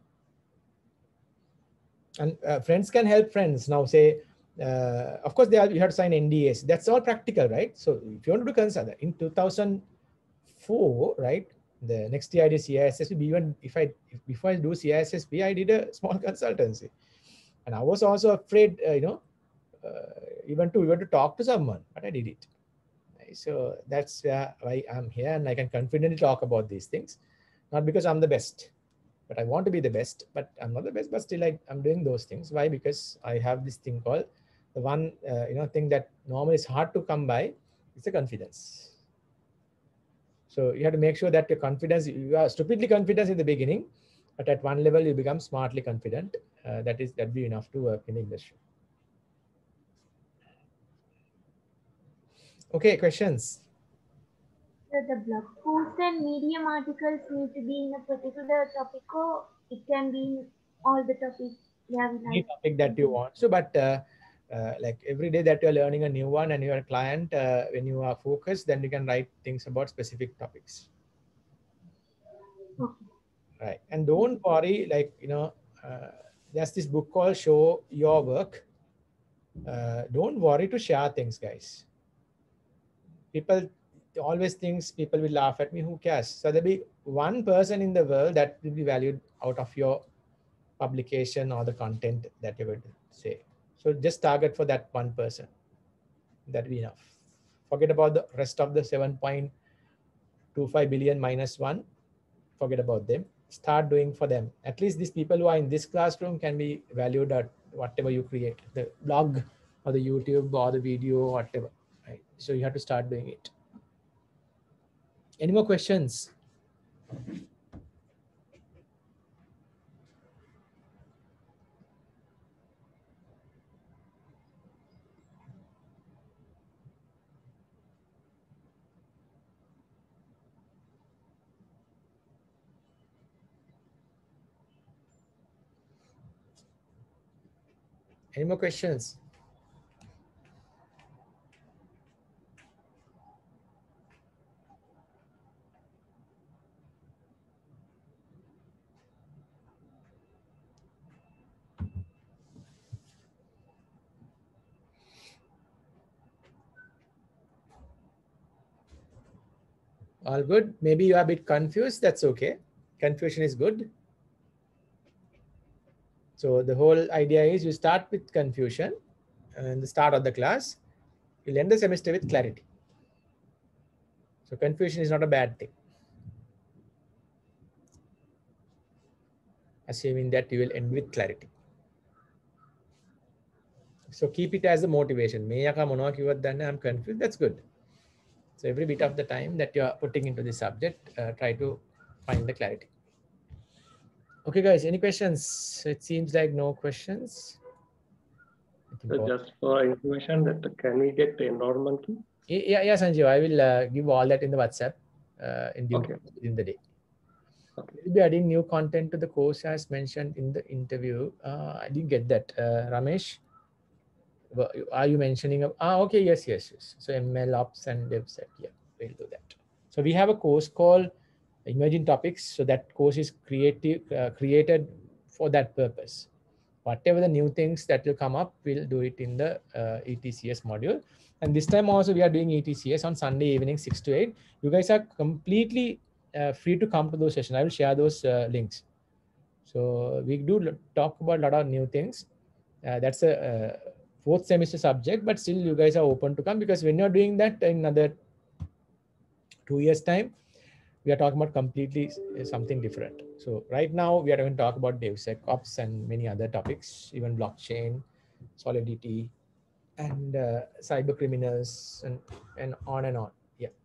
And uh, friends can help friends. Now say, uh, of course, they are, you have to sign NDAs. That's all practical, right? So if you want to do consult in 2004, right? The next year I did CISSP. Even if I if, before I do CISSP, I did a [LAUGHS] small consultancy, and I was also afraid, uh, you know, uh, even to even to talk to someone, but I did it. So that's why I'm here and I can confidently talk about these things. Not because I'm the best, but I want to be the best, but I'm not the best, but still I, I'm doing those things. Why? Because I have this thing called the one, uh, you know, thing that normally is hard to come by. It's a confidence. So you have to make sure that your confidence, you are stupidly confident in the beginning, but at one level you become smartly confident. Uh, that is, that be enough to work in the industry. Okay, questions? So the blog post and medium articles need to be in a particular topic or it can be all the topics you have Any topic that you want. So, but uh, uh, like every day that you're learning a new one and you're a client, uh, when you are focused, then you can write things about specific topics. Okay. Right. And don't worry, like, you know, uh, there's this book called Show Your Work. Uh, don't worry to share things, guys people always thinks people will laugh at me who cares so there'll be one person in the world that will be valued out of your publication or the content that you're going to say so just target for that one person that be enough forget about the rest of the 7.25 billion minus one forget about them start doing for them at least these people who are in this classroom can be valued at whatever you create the blog or the youtube or the video or whatever right? So you have to start doing it. Any more questions? Any more questions? all good. Maybe you are a bit confused. That's okay. Confusion is good. So the whole idea is you start with confusion and the start of the class, you'll end the semester with clarity. So confusion is not a bad thing. Assuming that you will end with clarity. So keep it as a motivation. I'm confused. That's good. So every bit of the time that you are putting into the subject, uh, try to find the clarity. Okay, guys, any questions? It seems like no questions. So just for information that can we get the enrollment key? Yeah, yeah, Sanjeev, I will uh, give all that in the WhatsApp uh, in, the, Okay. in the day. Okay. We'll be adding new content to the course as mentioned in the interview. Uh, I didn't get that. Uh, Ramesh, are you mentioning? a- Ah, okay, yes, yes, yes. So ML Ops and DevSec, yeah, we'll do that. So we have a course called Emerging Topics. So that course is creative, uh, created for that purpose. Whatever the new things that will come up, we'll do it in the uh, ETCS module. And this time also we are doing ETCS on Sunday evening, 6 to 8. You guys are completely uh, free to come to those sessions. I will share those uh, links. So we do talk about a lot of new things. Uh, that's a uh, fourth semester subject, but still you guys are open to come because when you're doing that in another two years time, we are talking about completely something different. So right now we are going to talk about DevSecOps and many other topics, even blockchain, Solidity, and uh, cyber criminals, and and on and on. Yeah.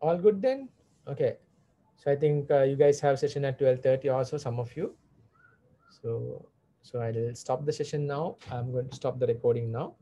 All good then? Okay. So I think uh, you guys have session at 12:30 also, some of you. So so I'll stop the session now. I'm going to stop the recording now.